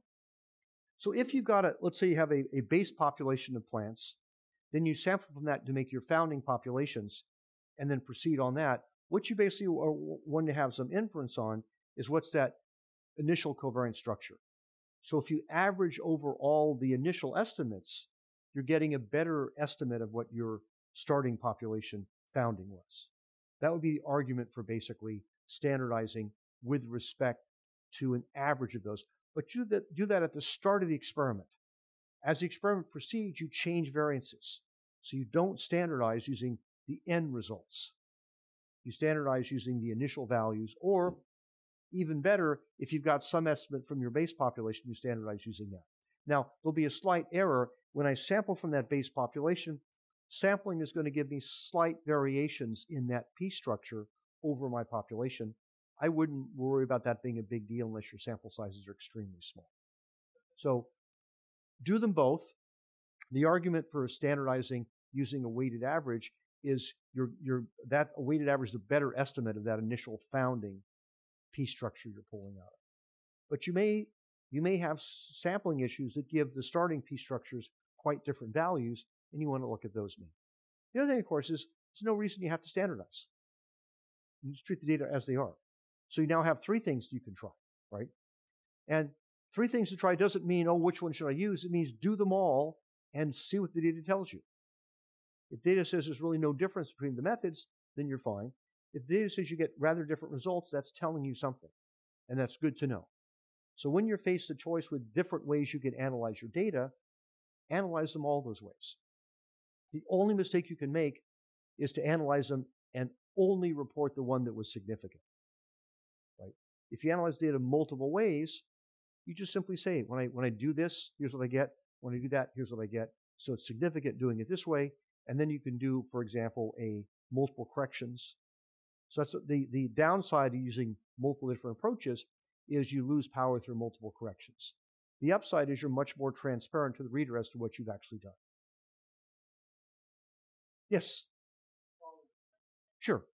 Speaker 1: so if you've got a, let's say you have a, a base population of plants, then you sample from that to make your founding populations and then proceed on that. What you basically are wanting to have some inference on is what's that initial covariance structure. So if you average over all the initial estimates, you're getting a better estimate of what your starting population founding was. That would be the argument for basically standardizing with respect to an average of those. But do that, do that at the start of the experiment. As the experiment proceeds, you change variances. So you don't standardize using the end results. You standardize using the initial values, or even better, if you've got some estimate from your base population, you standardize using that. Now, there'll be a slight error. When I sample from that base population, sampling is going to give me slight variations in that P structure over my population. I wouldn't worry about that being a big deal unless your sample sizes are extremely small. So do them both. The argument for standardizing using a weighted average is your, your, that weighted average is a better estimate of that initial founding P structure you're pulling out of. But you may, you may have sampling issues that give the starting P structures quite different values, and you want to look at those mean. The other thing, of course, is there's no reason you have to standardize. You just treat the data as they are. So you now have three things you can try, right? And three things to try doesn't mean, oh, which one should I use? It means do them all and see what the data tells you. If data says there's really no difference between the methods, then you're fine. If data says you get rather different results, that's telling you something. And that's good to know. So when you're faced a choice with different ways you can analyze your data, analyze them all those ways. The only mistake you can make is to analyze them and only report the one that was significant. Right? If you analyze data multiple ways, you just simply say, when I when I do this, here's what I get. When I do that, here's what I get. So it's significant doing it this way. And then you can do, for example, a multiple corrections. So that's the, the downside of using multiple different approaches is you lose power through multiple corrections. The upside is you're much more transparent to the reader as to what you've actually done. Yes. Sure.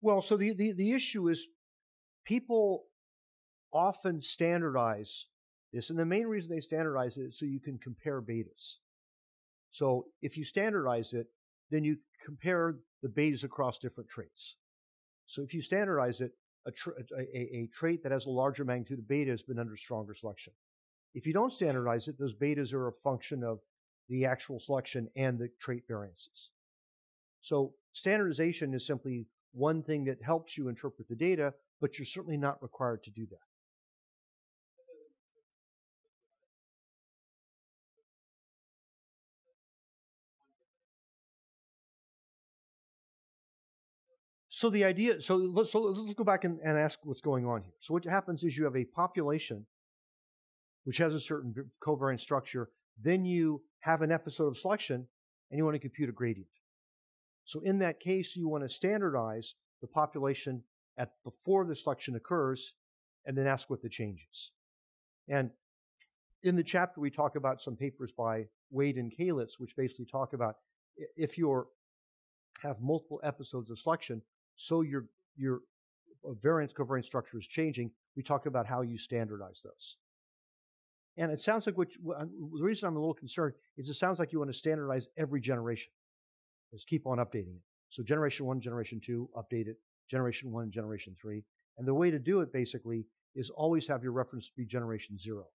Speaker 1: Well, so the, the, the issue is people often standardize this, and the main reason they standardize it is so you can compare betas. So if you standardize it, then you compare the betas across different traits. So if you standardize it, a, tra- a, a, trait that has a larger magnitude of beta has been under stronger selection. If you don't standardize it, those betas are a function of the actual selection and the trait variances. So standardization is simply one thing that helps you interpret the data, but you're certainly not required to do that. So the idea, so let's, so let's go back and, and ask what's going on here. So what happens is you have a population which has a certain covariance structure. Then you have an episode of selection and you want to compute a gradient. So in that case, you want to standardize the population at before the selection occurs and then ask what the change is. And in the chapter, we talk about some papers by Wade and Kalisz, which basically talk about if you have multiple episodes of selection, so your your uh, variance covariance structure is changing. We talk about how you standardize those. And it sounds like what the reason I'm a little concerned is it sounds like you want to standardize every generation. Just keep on updating it. So generation one, generation two, update it. Generation one, generation three. And the way to do it basically is always have your reference be generation zero.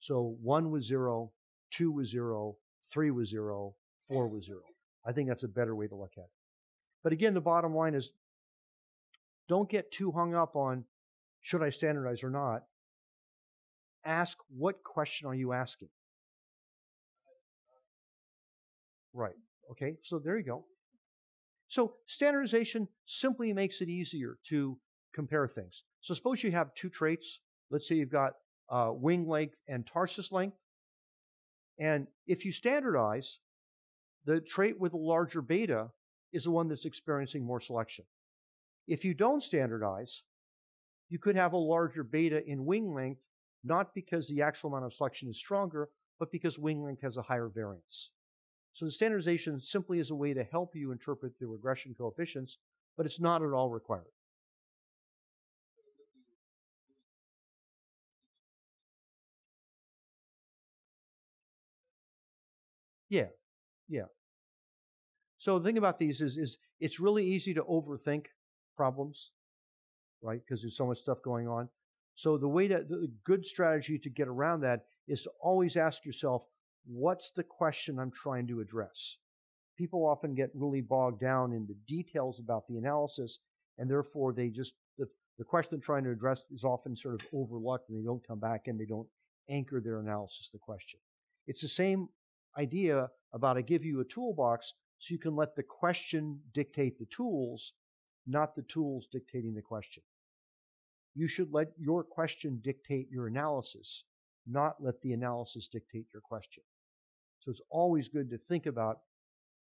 Speaker 1: So one was zero, two was zero, three was zero, four was zero. I think that's a better way to look at it. But again, the bottom line is don't get too hung up on should I standardize or not. Ask what question are you asking? Right. Okay, so there you go. So standardization simply makes it easier to compare things. So suppose you have two traits. Let's say you've got uh, wing length and tarsus length. And if you standardize, the trait with a larger beta is the one that's experiencing more selection. If you don't standardize, you could have a larger beta in wing length, not because the actual amount of selection is stronger, but because wing length has a higher variance. So the standardization simply is a way to help you interpret the regression coefficients, but it's not at all required. Yeah, yeah. So the thing about these is, is it's really easy to overthink problems, right? Because there's so much stuff going on. So the way to the good strategy to get around that is to always ask yourself, what's the question I'm trying to address? People often get really bogged down in the details about the analysis, and therefore they just, the, the question they're trying to address is often sort of overlooked and they don't come back and they don't anchor their analysis to the question. It's the same idea about I give you a toolbox so you can let the question dictate the tools, not the tools dictating the question. You should let your question dictate your analysis, not let the analysis dictate your question. So it's always good to think about.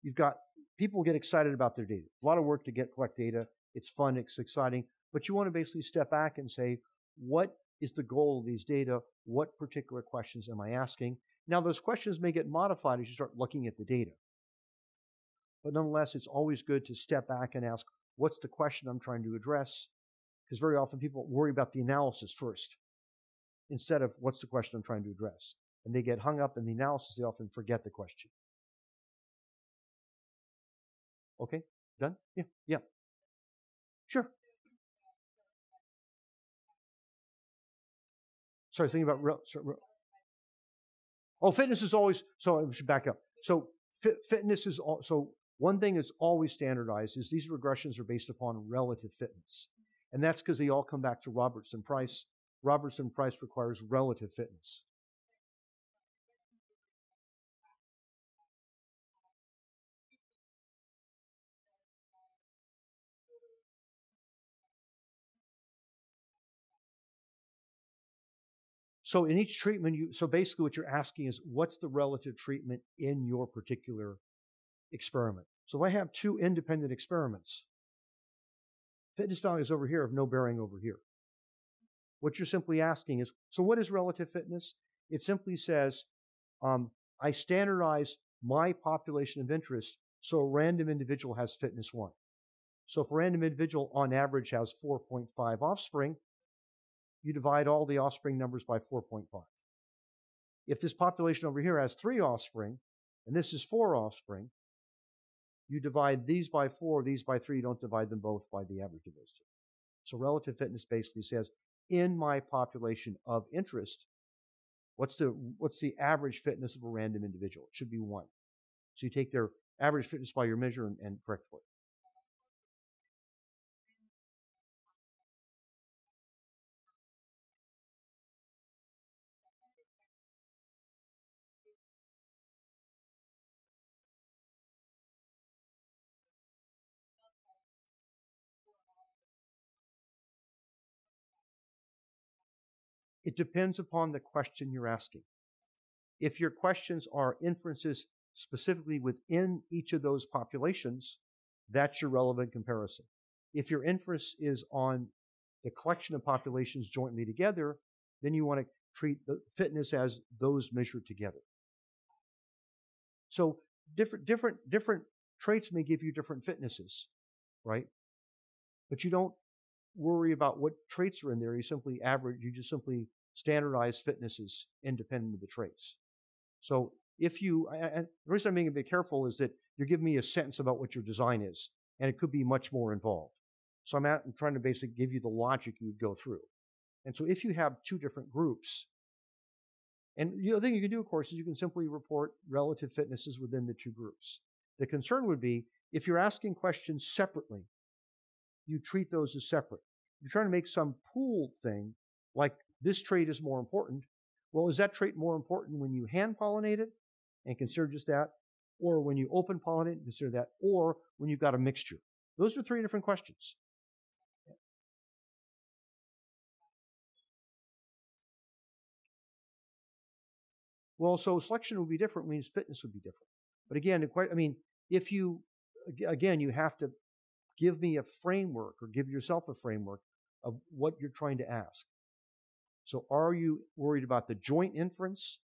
Speaker 1: You've got people get excited about their data. A lot of work to get collect data. It's fun, it's exciting, but you want to basically step back and say, what is the goal of these data? What particular questions am I asking? Now, those questions may get modified as you start looking at the data. But nonetheless, it's always good to step back and ask, what's the question I'm trying to address? Because very often people worry about the analysis first instead of what's the question I'm trying to address and they get hung up in the analysis, they often forget the question. Okay, done? Yeah, yeah. Sure. Sorry, thinking about real, sorry, real. Oh, fitness is always, so I should back up. So fit, fitness is all, so one thing that's always standardized is these regressions are based upon relative fitness. And that's because they all come back to Robertson Price. Robertson Price requires relative fitness. So in each treatment, you so basically what you're asking is what's the relative treatment in your particular experiment. So if I have two independent experiments, fitness values over here have no bearing over here. What you're simply asking is, so what is relative fitness? It simply says, um, I standardize my population of interest so a random individual has fitness one. So if a random individual on average has 4.5 offspring, you divide all the offspring numbers by 4.5. If this population over here has three offspring, and this is four offspring, you divide these by four, these by three, you don't divide them both by the average of those two. So relative fitness basically says, in my population of interest, what's the what's the average fitness of a random individual? It should be one. So you take their average fitness by your measure and, and correct for it. It depends upon the question you're asking. If your questions are inferences specifically within each of those populations, that's your relevant comparison. If your inference is on the collection of populations jointly together, then you want to treat the fitness as those measured together. So different different different traits may give you different fitnesses, right? But you don't worry about what traits are in there. You simply average, you just simply standardize fitnesses independent of the traits. So if you, the reason I'm being a bit careful is that you're giving me a sentence about what your design is, and it could be much more involved. So I'm, at, I'm trying to basically give you the logic you would go through. And so if you have two different groups, and the other thing you can do, of course, is you can simply report relative fitnesses within the two groups. The concern would be if you're asking questions separately, you treat those as separate. You're trying to make some pooled thing, like this trait is more important. Well, is that trait more important when you hand pollinate it and consider just that? Or when you open pollinate and consider that? Or when you've got a mixture? Those are three different questions. Well, so selection would be different means fitness would be different. But again, I mean, if you, again, you have to give me a framework or give yourself a framework of what you're trying to ask. So are you worried about the joint inference?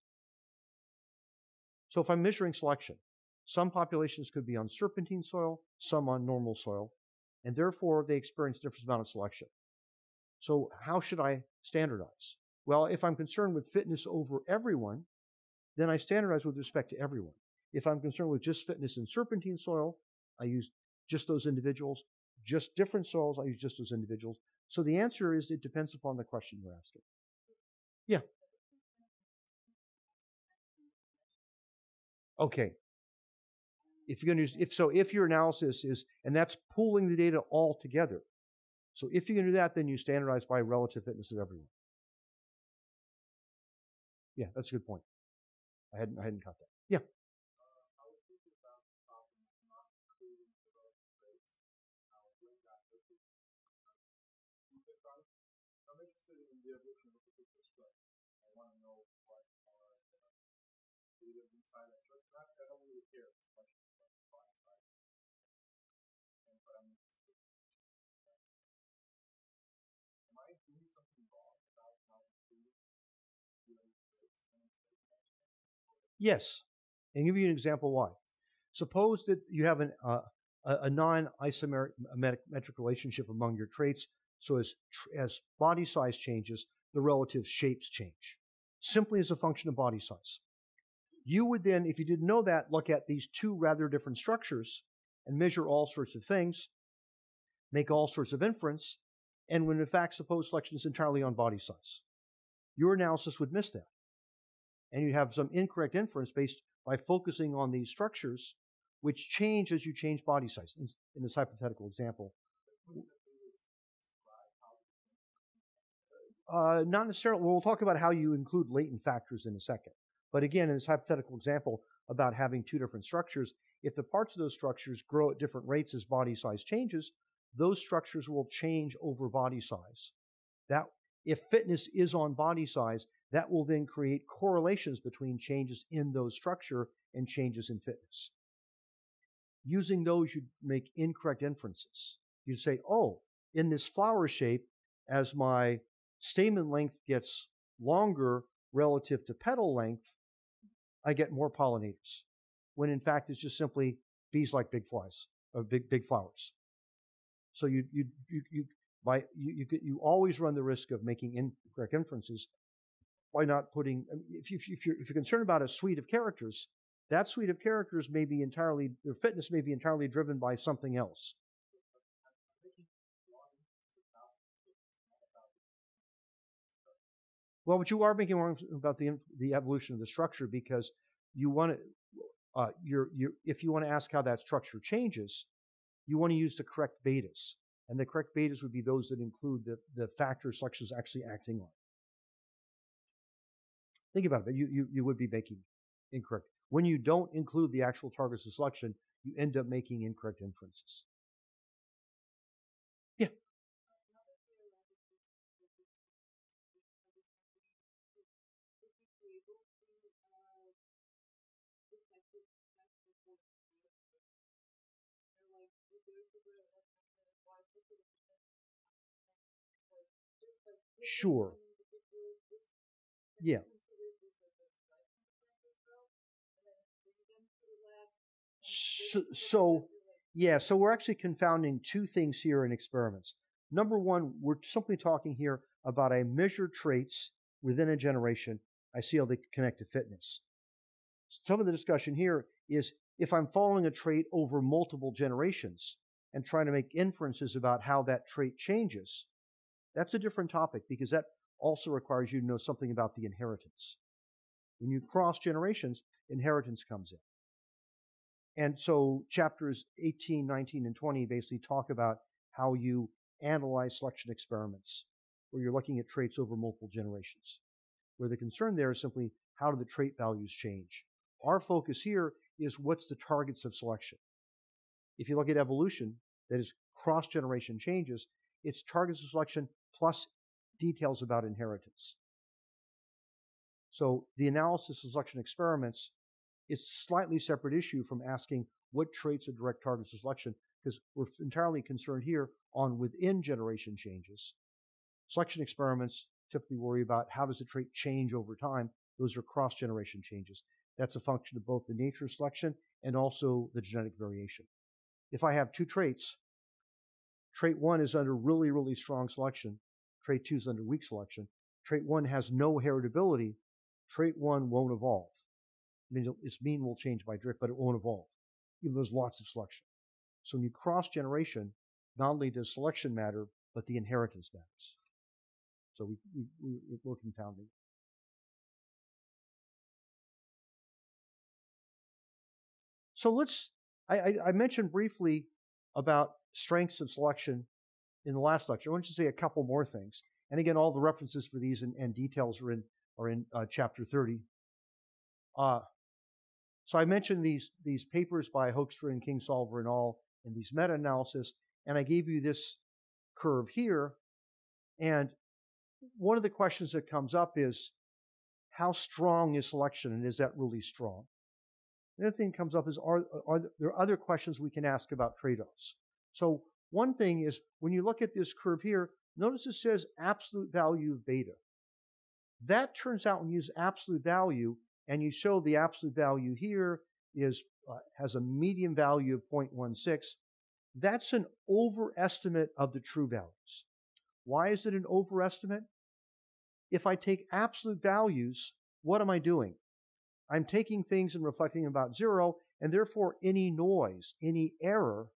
Speaker 1: So if I'm measuring selection, some populations could be on serpentine soil, some on normal soil, and therefore they experience different amount of selection. So how should I standardize? Well, if I'm concerned with fitness over everyone, then I standardize with respect to everyone. If I'm concerned with just fitness in serpentine soil, I use just those individuals. Just different soils, I use just those individuals. So the answer is it depends upon the question you're asking. Yeah. Okay. If you're going to use, if so, if your analysis is, and that's pooling the data all together. So if you can do that, then you standardize by relative fitness of everyone. Yeah, that's a good point. I hadn't, I hadn't caught that. Yeah. Yes. And give you an example why. Suppose that you have an, uh, a, a non-isometric relationship among your traits so as, as body size changes, the relative shapes change, simply as a function of body size. You would then, if you didn't know that, look at these two rather different structures and measure all sorts of things, make all sorts of inference, and when in fact suppose selection is entirely on body size. Your analysis would miss that. And you'd have some incorrect inference based by focusing on these structures, which change as you change body size. In, in this hypothetical example, uh, not necessarily. Well, we'll talk about how you include latent factors in a second. But again, in this hypothetical example about having two different structures, if the parts of those structures grow at different rates as body size changes, those structures will change over body size. That if fitness is on body size, that will then create correlations between changes in those structure and changes in fitness. Using those, you make incorrect inferences. You say, oh, in this flower shape, as my stamen length gets longer relative to petal length, I get more pollinators. When in fact, it's just simply bees like big flies, or big, big flowers. So you, you, you, you by, you, you, you always run the risk of making incorrect inferences by not putting, if, you, if, you're, if you're concerned about a suite of characters, that suite of characters may be entirely, their fitness may be entirely driven by something else. Well, but you are making wrong about the the evolution of the structure because you want to, uh, you're, you're, if you want to ask how that structure changes, you want to use the correct betas. And the correct betas would be those that include the, the factor selection is actually acting on. Think about it. You, you, you would be making incorrect. When you don't include the actual targets of selection, you end up making incorrect inferences. Yeah. Sure. Yeah. So, so, yeah, so we're actually confounding two things here in experiments. Number one, we're simply talking here about I measure traits within a generation. I see how they connect to fitness. Some of the discussion here is if I'm following a trait over multiple generations and trying to make inferences about how that trait changes, that's a different topic because that also requires you to know something about the inheritance. When you cross generations, inheritance comes in. And so chapters 18, 19, and 20 basically talk about how you analyze selection experiments, where you're looking at traits over multiple generations. Where the concern there is simply how do the trait values change? Our focus here is what's the targets of selection. If you look at evolution, that is cross generation changes, it's targets of selection plus details about inheritance. So the analysis of selection experiments is a slightly separate issue from asking what traits are direct targets of selection, because we're entirely concerned here on within generation changes. Selection experiments typically worry about how does a trait change over time. Those are cross generation changes. That's a function of both the nature of selection and also the genetic variation. If I have two traits, trait one is under really, really strong selection, trait two is under weak selection. Trait one has no heritability, trait one won't evolve. Its mean will change by drift, but it won't evolve, even though there's lots of selection. So when you cross generation, not only does selection matter, but the inheritance matters. So we, we, we, we're confounding. So let's, I, I, I mentioned briefly about strengths of selection in the last lecture. I want to say a couple more things. And again, all the references for these and, and details are in, are in uh, chapter 30. Uh, so I mentioned these, these papers by Hoekstra and Kingsolver and all, and these meta-analysis, and I gave you this curve here. And one of the questions that comes up is, how strong is selection, and is that really strong? The other thing that comes up is, are, are there other questions we can ask about trade-offs? So one thing is, when you look at this curve here, notice it says absolute value of beta. That turns out when you use absolute value, and you show the absolute value here is uh, has a median value of 0.16, that's an overestimate of the true values. Why is it an overestimate? If I take absolute values, what am I doing? I'm taking things and reflecting about zero, and therefore any noise, any error,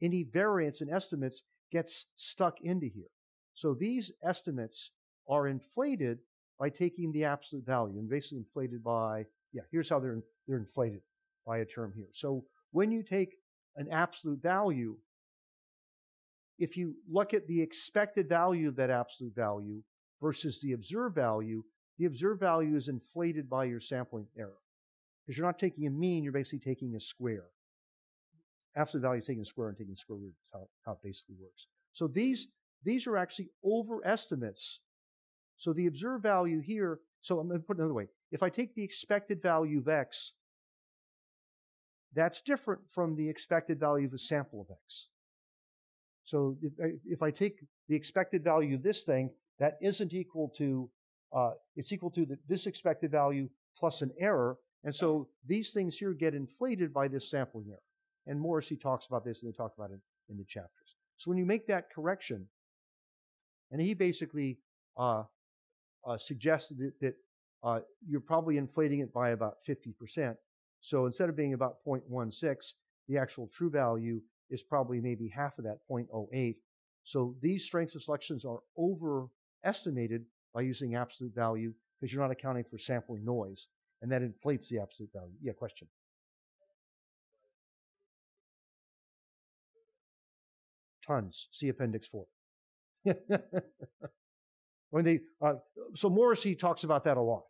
Speaker 1: any variance in estimates gets stuck into here. So these estimates are inflated by taking the absolute value and basically inflated by, yeah, here's how they're they're inflated by a term here. So when you take an absolute value, if you look at the expected value of that absolute value versus the observed value, the observed value is inflated by your sampling error. Because you're not taking a mean, you're basically taking a square. Absolute value taking a square and taking a square root. That's how, how it basically works. So these, these are actually overestimates. So the observed value here, so I'm going to put it another way. If I take the expected value of x, that's different from the expected value of a sample of x. So if I, if I take the expected value of this thing, that isn't equal to, uh, it's equal to the, this expected value plus an error. And so these things here get inflated by this sampling error. And Morrissey talks about this and they talk about it in the chapters. So when you make that correction, and he basically uh, uh, suggested that, that uh, you're probably inflating it by about 50%. So instead of being about 0.16, the actual true value is probably maybe half of that, 0.08. So these strengths of selections are overestimated by using absolute value because you're not accounting for sampling noise, and that inflates the absolute value. Yeah, question. Tons. See Appendix 4. when they, uh, so Morrissey talks about that a lot,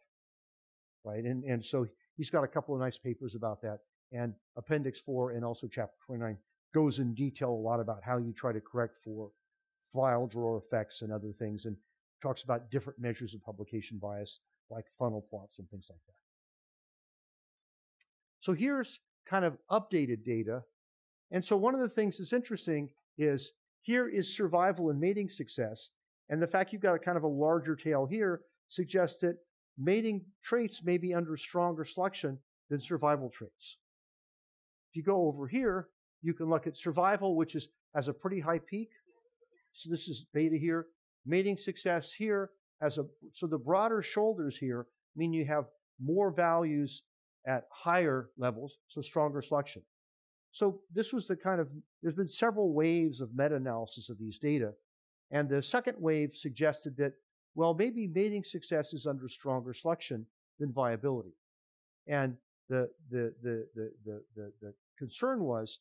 Speaker 1: right? And, and so he's got a couple of nice papers about that. And Appendix 4 and also Chapter 29 goes in detail a lot about how you try to correct for file drawer effects and other things and talks about different measures of publication bias like funnel plots and things like that. So here's kind of updated data. And so one of the things that's interesting is here is survival and mating success. And the fact you've got a kind of a larger tail here suggests that mating traits may be under stronger selection than survival traits. If you go over here, you can look at survival, which is has a pretty high peak. So this is beta here. Mating success here has a so the broader shoulders here mean you have more values at higher levels, so stronger selection. So this was the kind of there's been several waves of meta-analysis of these data. And the second wave suggested that, well, maybe mating success is under stronger selection than viability. And the the the the the, the, concern was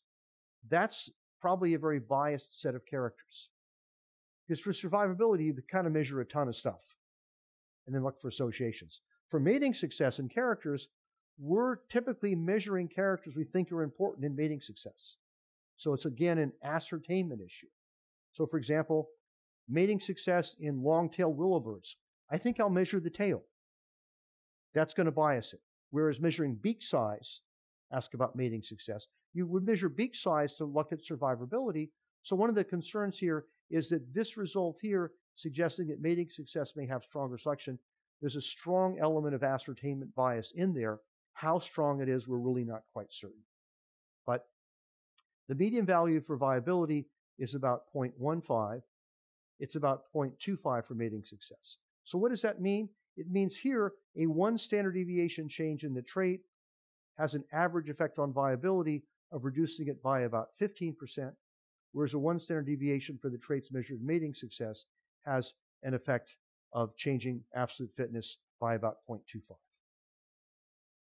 Speaker 1: that's probably a very biased set of characters. Because for survivability, you kind of measure a ton of stuff and then look for associations. For mating success and characters, we're typically measuring characters we think are important in mating success. So it's again an ascertainment issue. So, for example, mating success in long-tailed widowbirds, I think I'll measure the tail. That's going to bias it. Whereas measuring beak size, ask about mating success, you would measure beak size to look at survivability. So one of the concerns here is that this result here, suggesting that mating success may have stronger selection, there's a strong element of ascertainment bias in there. How strong it is, we're really not quite certain. But the median value for viability is about 0.15. It's about 0.25 for mating success. So what does that mean? It means here a one standard deviation change in the trait has an average effect on viability of reducing it by about 15%, whereas a one standard deviation for the traits measured mating success has an effect of changing absolute fitness by about 0.25.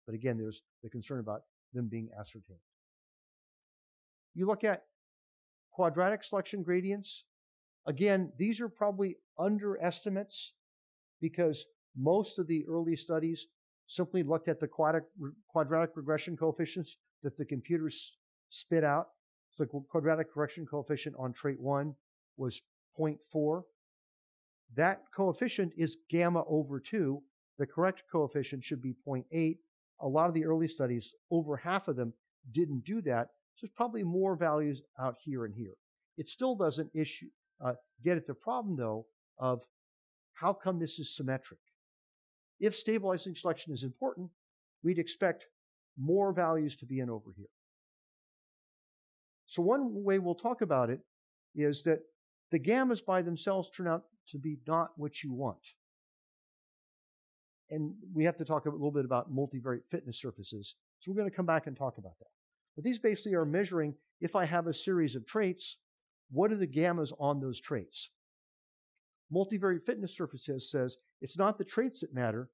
Speaker 1: But again, there's the concern about them being ascertained. You look at quadratic selection gradients. Again, these are probably underestimates because most of the early studies simply looked at the quadratic, quadratic regression coefficients that the computers spit out. So the quadratic correction coefficient on trait 1 was 0.4. That coefficient is gamma over 2. The correct coefficient should be 0.8. A lot of the early studies, over half of them, didn't do that. So there's probably more values out here and here. It still doesn't issue, uh, get at the problem, though, of how come this is symmetric. If stabilizing selection is important, we'd expect more values to be in over here. So one way we'll talk about it is that the gammas by themselves turn out to be not what you want. And we have to talk a little bit about multivariate fitness surfaces. So we're going to come back and talk about that. But these basically are measuring if I have a series of traits, what are the gammas on those traits? Multivariate fitness surfaces says it's not the traits that matter,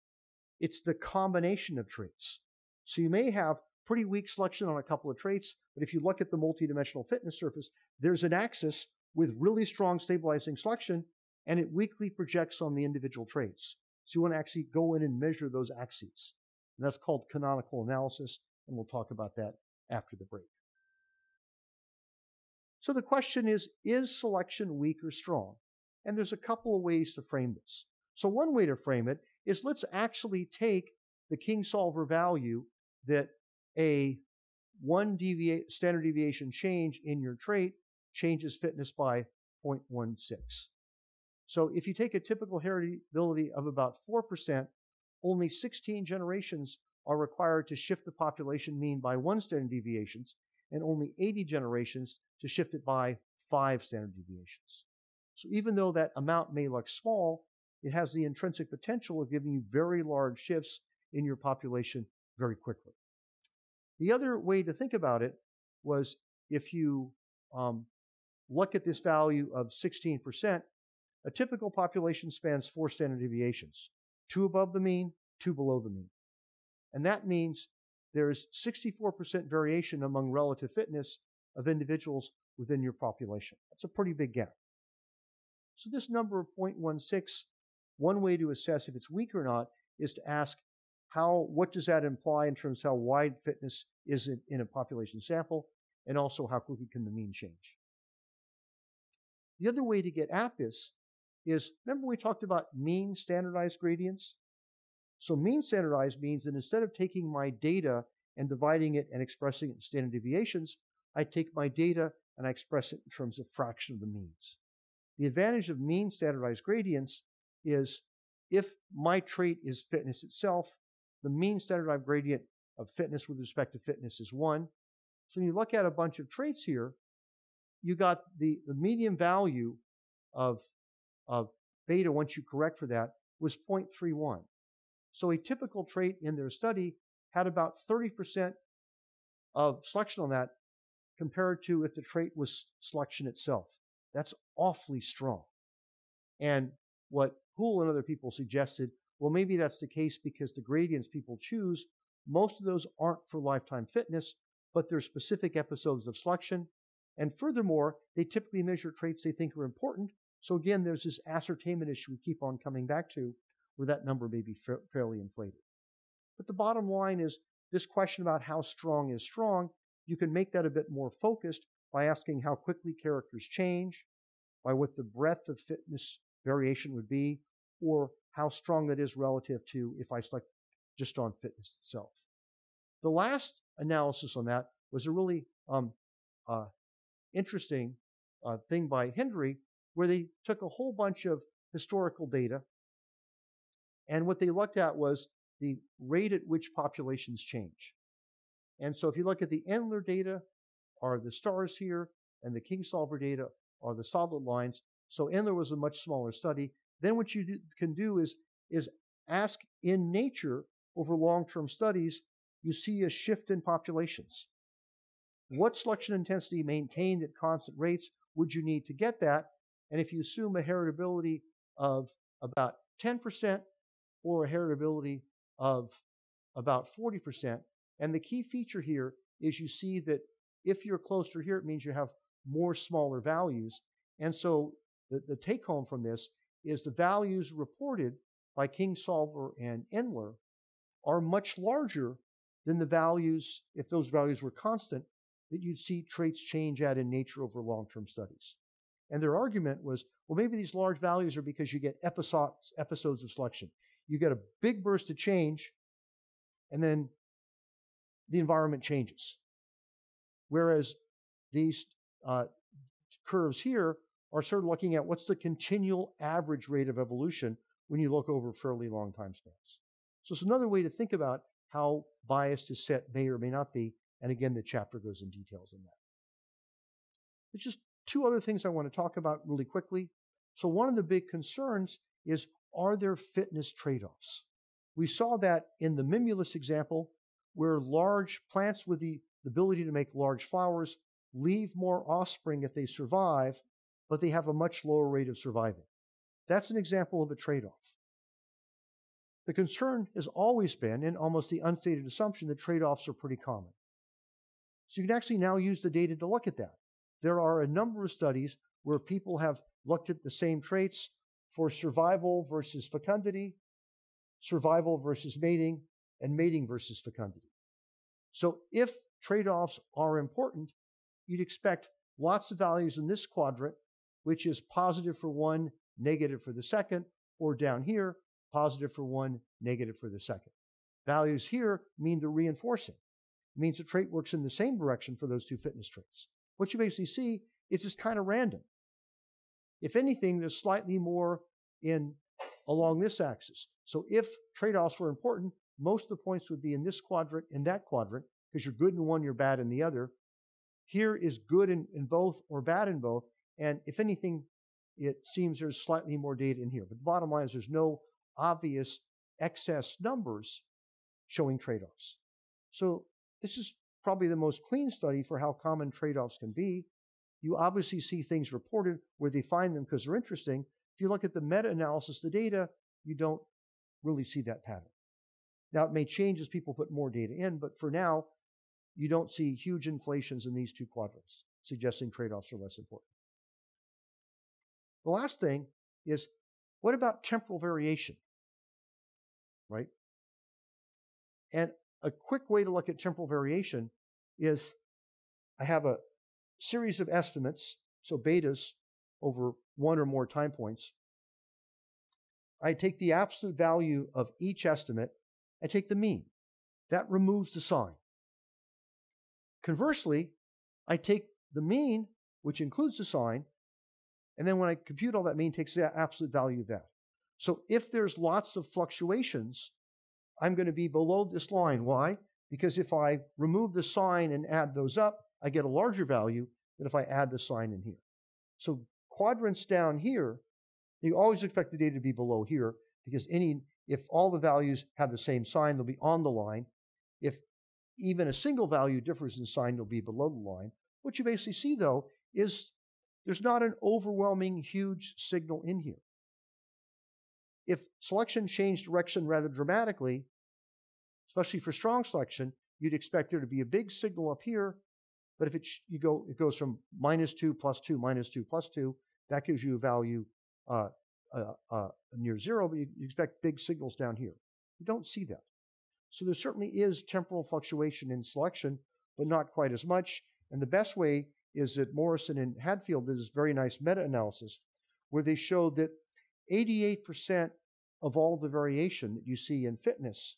Speaker 1: it's the combination of traits. So you may have pretty weak selection on a couple of traits, but if you look at the multidimensional fitness surface, there's an axis with really strong stabilizing selection, and it weakly projects on the individual traits. So you want to actually go in and measure those axes. And that's called canonical analysis, and we'll talk about that after the break. So the question is, is selection weak or strong? And there's a couple of ways to frame this. So one way to frame it is let's actually take the Kingsolver value that a one standard deviation change in your trait changes fitness by 0.16. So if you take a typical heritability of about 4%, only 16 generations are required to shift the population mean by one standard deviations, and only 80 generations to shift it by five standard deviations. So even though that amount may look small, it has the intrinsic potential of giving you very large shifts in your population very quickly. The other way to think about it was if you um, look at this value of 16%, a typical population spans four standard deviations, two above the mean, two below the mean. And that means there is 64% variation among relative fitness of individuals within your population. That's a pretty big gap. So this number of 0.16, one way to assess if it's weak or not is to ask how, what does that imply in terms of how wide fitness is in, in a population sample, and also how quickly can the mean change. The other way to get at this is, remember we talked about mean standardized gradients? So mean standardized means that instead of taking my data and dividing it and expressing it in standard deviations, I take my data and I express it in terms of fraction of the means. The advantage of mean standardized gradients is if my trait is fitness itself, the mean standardized gradient of fitness with respect to fitness is 1. So when you look at a bunch of traits here, you got the, the median value of, of beta, once you correct for that, was 0.31. So a typical trait in their study had about 30% of selection on that compared to if the trait was selection itself. That's awfully strong. And what Houle and other people suggested, well, maybe that's the case because the gradients people choose, most of those aren't for lifetime fitness, but they're specific episodes of selection. And furthermore, they typically measure traits they think are important. So again, there's this ascertainment issue we keep on coming back to where that number may be fa- fairly inflated. But the bottom line is this question about how strong is strong, you can make that a bit more focused by asking how quickly characters change, by what the breadth of fitness variation would be, or how strong that is relative to if I select just on fitness itself. The last analysis on that was a really um, uh, interesting uh, thing by Hendry, where they took a whole bunch of historical data and what they looked at was the rate at which populations change. And so if you look at the Endler data are the stars here, and the Kingsolver data are the solid lines. So Endler was a much smaller study. Then what you do, can do is, is ask in nature over long-term studies, you see a shift in populations. What selection intensity maintained at constant rates would you need to get that? And if you assume a heritability of about 10%, or a heritability of about 40%. And the key feature here is you see that if you're closer here, it means you have more smaller values. And so the, the take home from this is the values reported by Kingsolver and Endler are much larger than the values, if those values were constant, that you'd see traits change at in nature over long-term studies. And their argument was, well, maybe these large values are because you get episodes, episodes of selection you get a big burst of change, and then the environment changes. Whereas these uh, curves here are sort of looking at what's the continual average rate of evolution when you look over fairly long time spans. So it's another way to think about how bias is set may or may not be. And again, the chapter goes in details on that. There's just two other things I want to talk about really quickly. So one of the big concerns is are there fitness trade offs? We saw that in the mimulus example, where large plants with the ability to make large flowers leave more offspring if they survive, but they have a much lower rate of surviving. That's an example of a trade off. the concern has always been, and almost the unstated assumption, that trade offs are pretty common. So you can actually now use the data to look at that. There are a number of studies where people have looked at the same traits for survival versus fecundity, survival versus mating, and mating versus fecundity. So if trade offs are important, you'd expect lots of values in this quadrant, which is positive for one, negative for the second, or down here, positive for one, negative for the second. Values here mean they're reinforcing. It means the trait works in the same direction for those two fitness traits. What you basically see is just kind of random. If anything, there's slightly more in along this axis. So if trade-offs were important, most of the points would be in this quadrant and that quadrant, because you're good in one, you're bad in the other. Here is good in, in both or bad in both. And if anything, it seems there's slightly more data in here. But the bottom line is there's no obvious excess numbers showing trade offs. So, this is probably the most clean study for how common trade offs can be. You obviously see things reported where they find them because they're interesting. If you look at the meta analysis, the data, you don't really see that pattern. Now, it may change as people put more data in, but for now, you don't see huge inflations in these two quadrants, suggesting trade offs are less important. The last thing is what about temporal variation? Right? And a quick way to look at temporal variation is I have a series of estimates, so betas over one or more time points. I take the absolute value of each estimate, I take the mean. That removes the sign. Conversely, I take the mean, which includes the sign, and then when I compute all that mean, takes the absolute value of that. So if there's lots of fluctuations, I'm going to be below this line. Why? Because if I remove the sign and add those up, I get a larger value than if I add the sign in here. So quadrants down here, you always expect the data to be below here because any if all the values have the same sign, they'll be on the line. If even a single value differs in sign, they'll be below the line. What you basically see though is there's not an overwhelming huge signal in here. If selection changed direction rather dramatically, especially for strong selection, you'd expect there to be a big signal up here. But if it, you go, it goes from minus 2 plus 2 minus 2 plus 2, that gives you a value uh, uh, uh, near zero, but you, you expect big signals down here. You don't see that. So there certainly is temporal fluctuation in selection, but not quite as much. And the best way is that Morrissey and Hadfield did this very nice meta analysis where they showed that 88% of all the variation that you see in fitness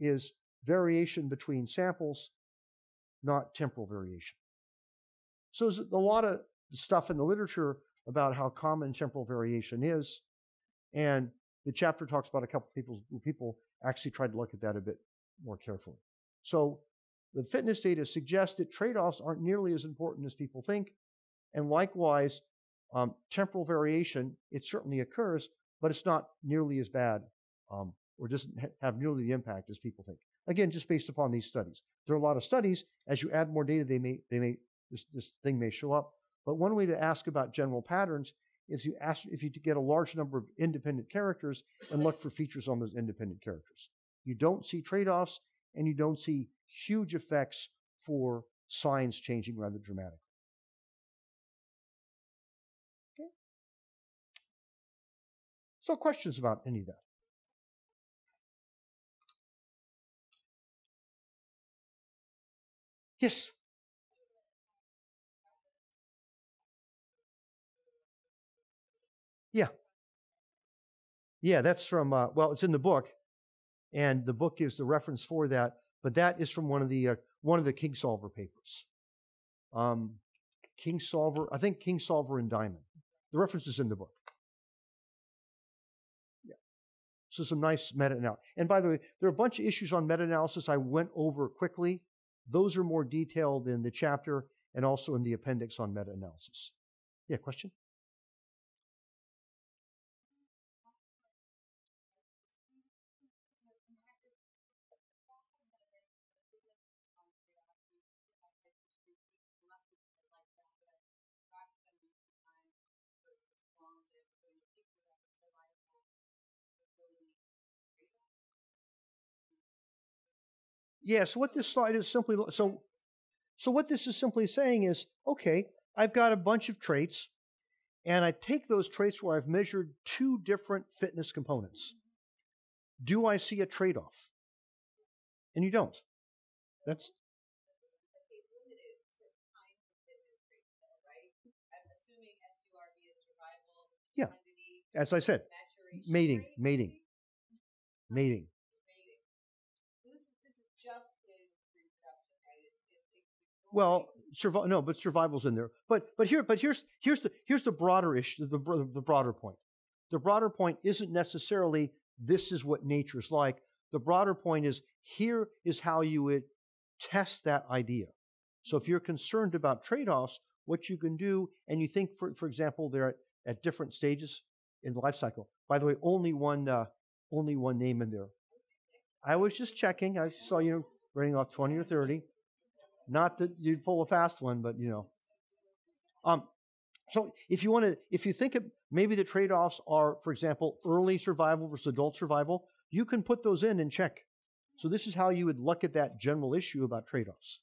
Speaker 1: is variation between samples, not temporal variation. So there's a lot of stuff in the literature about how common temporal variation is. And the chapter talks about a couple people, people actually tried to look at that a bit more carefully. So the fitness data suggests that trade offs aren't nearly as important as people think. And likewise, um, temporal variation, it certainly occurs, but it's not nearly as bad um, or doesn't ha- have nearly the impact as people think. Again, just based upon these studies. There are a lot of studies. As you add more data, they may, they may, this, this thing may show up. But one way to ask about general patterns is you ask if you get a large number of independent characters and look for features on those independent characters. You don't see trade-offs and you don't see huge effects for signs changing rather dramatically. Okay. So questions about any of that? Yes. Yeah. Yeah, that's from, uh, well, it's in the book, and the book is the reference for that but that is from one of the uh, one of the Kingsolver papers. Um, Kingsolver, I think Kingsolver and Diamond. The reference is in the book. Yeah. So some nice meta-analysis. And by the way, there are a bunch of issues on meta-analysis I went over quickly. Those are more detailed in the chapter and also in the appendix on meta-analysis. Yeah, question? Yeah, so what this slide is simply so so what this is simply saying is, okay, I've got a bunch of traits, and I take those traits where I've measured two different fitness components. Do I see a trade-off? And you don't. That's Okay, limited to time, right? I'm assuming SURV is survival. Yeah. As I said, mating, mating, mating. Well, survival. No, but survival's in there. But but here, but here's here's the here's the broader issue. The, the broader point. The broader point isn't necessarily this is what nature's like. The broader point is here is how you would test that idea. So if you're concerned about trade-offs, what you can do, and you think, for for example, they're at, at different stages in the life cycle. By the way, only one uh, only one name in there. I was just checking. I saw you running off 20 or 30. Not that you'd pull a fast one, but you know. Um, so if you want to, if you think of maybe the trade-offs are, for example, early survival versus adult survival, you can put those in and check. So this is how you would look at that general issue about trade-offs.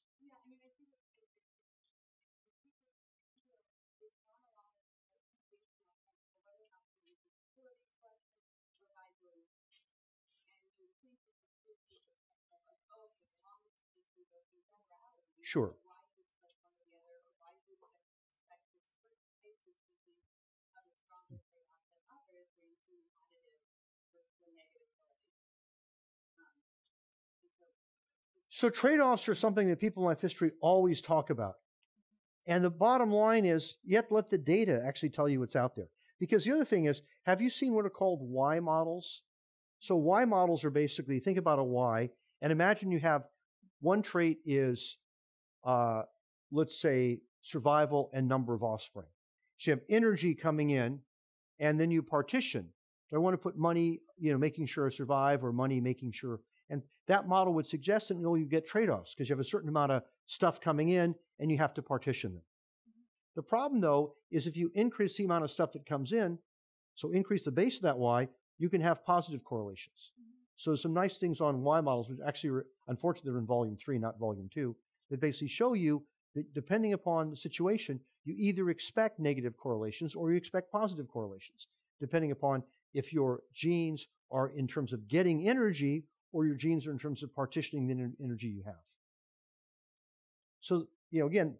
Speaker 1: Sure. So trade offs are something that people in life history always talk about. And the bottom line is, to let the data actually tell you what's out there. Because the other thing is, have you seen what are called Y models? So Y models are basically, think about a Y, and imagine you have one trait is uh, let's say, survival and number of offspring. So you have energy coming in, and then you partition. Do I want to put money, you know, making sure I survive, or money making sure? And that model would suggest that you, know, you get trade-offs because you have a certain amount of stuff coming in, and you have to partition them. The problem, though, is if you increase the amount of stuff that comes in, so increase the base of that Y, you can have positive correlations. So some nice things on Y models, which actually, unfortunately, they're in volume three, not volume two, that basically show you that depending upon the situation, you either expect negative correlations or you expect positive correlations, depending upon if your genes are in terms of getting energy or your genes are in terms of partitioning the energy you have. So, you know, again,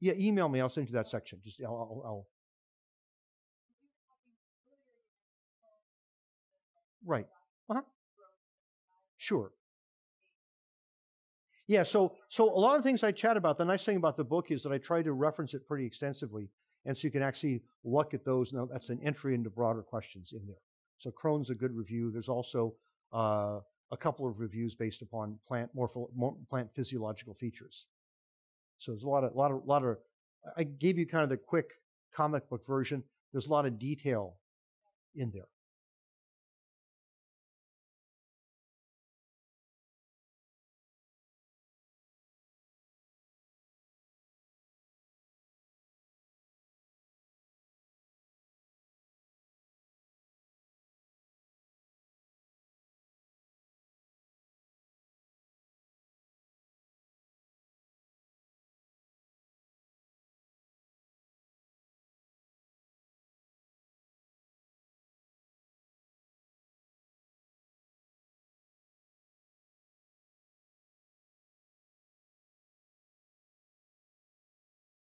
Speaker 1: yeah, email me. I'll send you that section. Just I'll, I'll, I'll right. Uh huh. Sure. Yeah, so so a lot of things I chat about. The nice thing about the book is that I try to reference it pretty extensively, and so you can actually look at those. Now that's an entry into broader questions in there. So Crohn's a good review. There's also uh, a couple of reviews based upon plant morpho, plant physiological features. So there's a lot of lot of lot of. I gave you kind of the quick comic book version. There's a lot of detail in there.